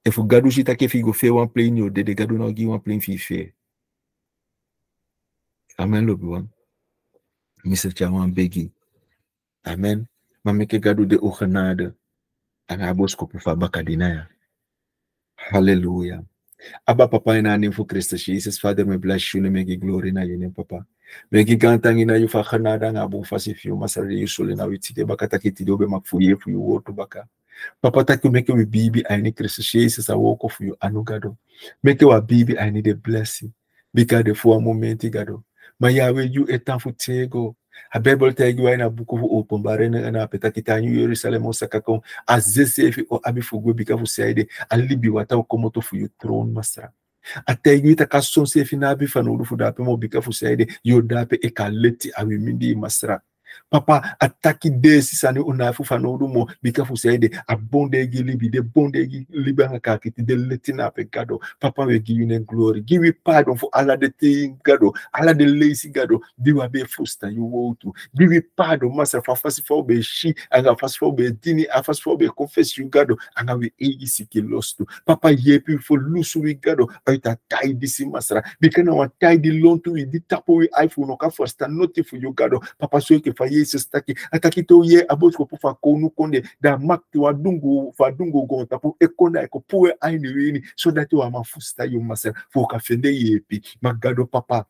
efu gadu shita ke figo fe wan plane yo de de gado na gi wan plane fi fe amen lobi wan Mr. Chawan begi amen. Mameke gadu de ogenade anga abosko pufa bakadinaya. Hallelujah. Abba papa ina name for Christ Jesus. Father, me bless you, me give glory na yene papa. Me give gantang ina yu fa khanada nga bu fasi fiu masari yu sole na witide baka takiti dobe makfuye fu yu wotu baka. Papa taki make we bibi I need Christ Jesus I walk of you anugado. Make wa bibi I need a blessing. Because the four moment gado. Ma Yahweh you etan fu tego. a bible tagi wa ina buku fu opombare na ana peta kitanyu yerusalem osaka kon a zesefi o abi fu gobi ka fu saide a libi wata o komoto fu yo tron masra. A tagi ta ka son sefi na abi fa no fu dape mo bika fu saide yo dape e ka leti awi mindi masra. Papa ataki desi sani unafu fanodu mo bika fu saide abonde gi libi de bonde gi libi anga kakiti de letina pe gado. Papa we give you name glory. Give you pardon for all the thing gado. All the lazy gado. Di wa be fusta you wo to give you pardon master for fast for be shi anga fast for be dini a fast for be confess you gado. Anga we egi siki lost to papa yepi for lusu we gado. Aita tai disi master na wa tai di loan to we di tapo we iphone no ka first note for you gado. Papa so ke fa yesus taki ataki to ye abotiko po fa konu konde da makti wa dungu fa dungu gonta po ekonda eko puwe aini wini so that wa mafusta yo masel ka fende yepi magado papa.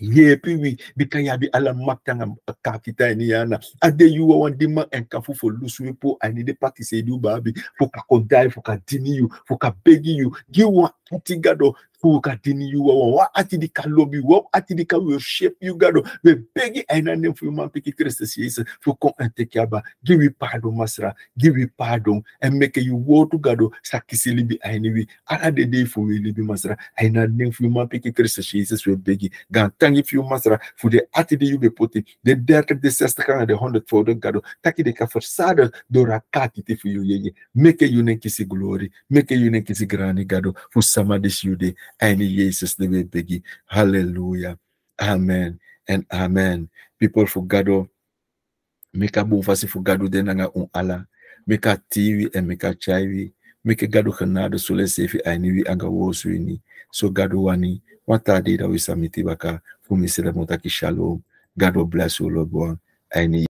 Yepi wi bika ya bi ala maktanga kakita ni yana ade yu wa wan dima en ka fu fo lusu po ani de pati se du babi fo ka ko dai fo ka dini yu fo ka begi yu gi wa atigado fo ka dini yu wa wa ati di ka lobi wa ati di ka worship you gado we begi aina nem fu man piki Christ Jesus fo kon entekaba give you pardon masra. Give you pardon and make you wo to gado sakisi libi aini wi ala de de fo we libi masra. Aina nem fu man piki Christ Jesus we begi gan tangi fu masra fu de ati de you be poti de derke de sesta kan de 100 fo de gado taki de ka forsada do rakati te fu you yeye make you nen kisi glory. Make you nen kisi grani gado fu sama de yude aini Jesus de we begi hallelujah. Amen and amen. People for gado oh, meka bon fasi fu gado oh, de nanga un ala meka tiwi en meka chaiwi meka gado genade sole sefi aini wi anga wosu ini so gado oh, wani wata de da wi samiti baka? Fu misele motaki shalom. God will bless you, Lord. I need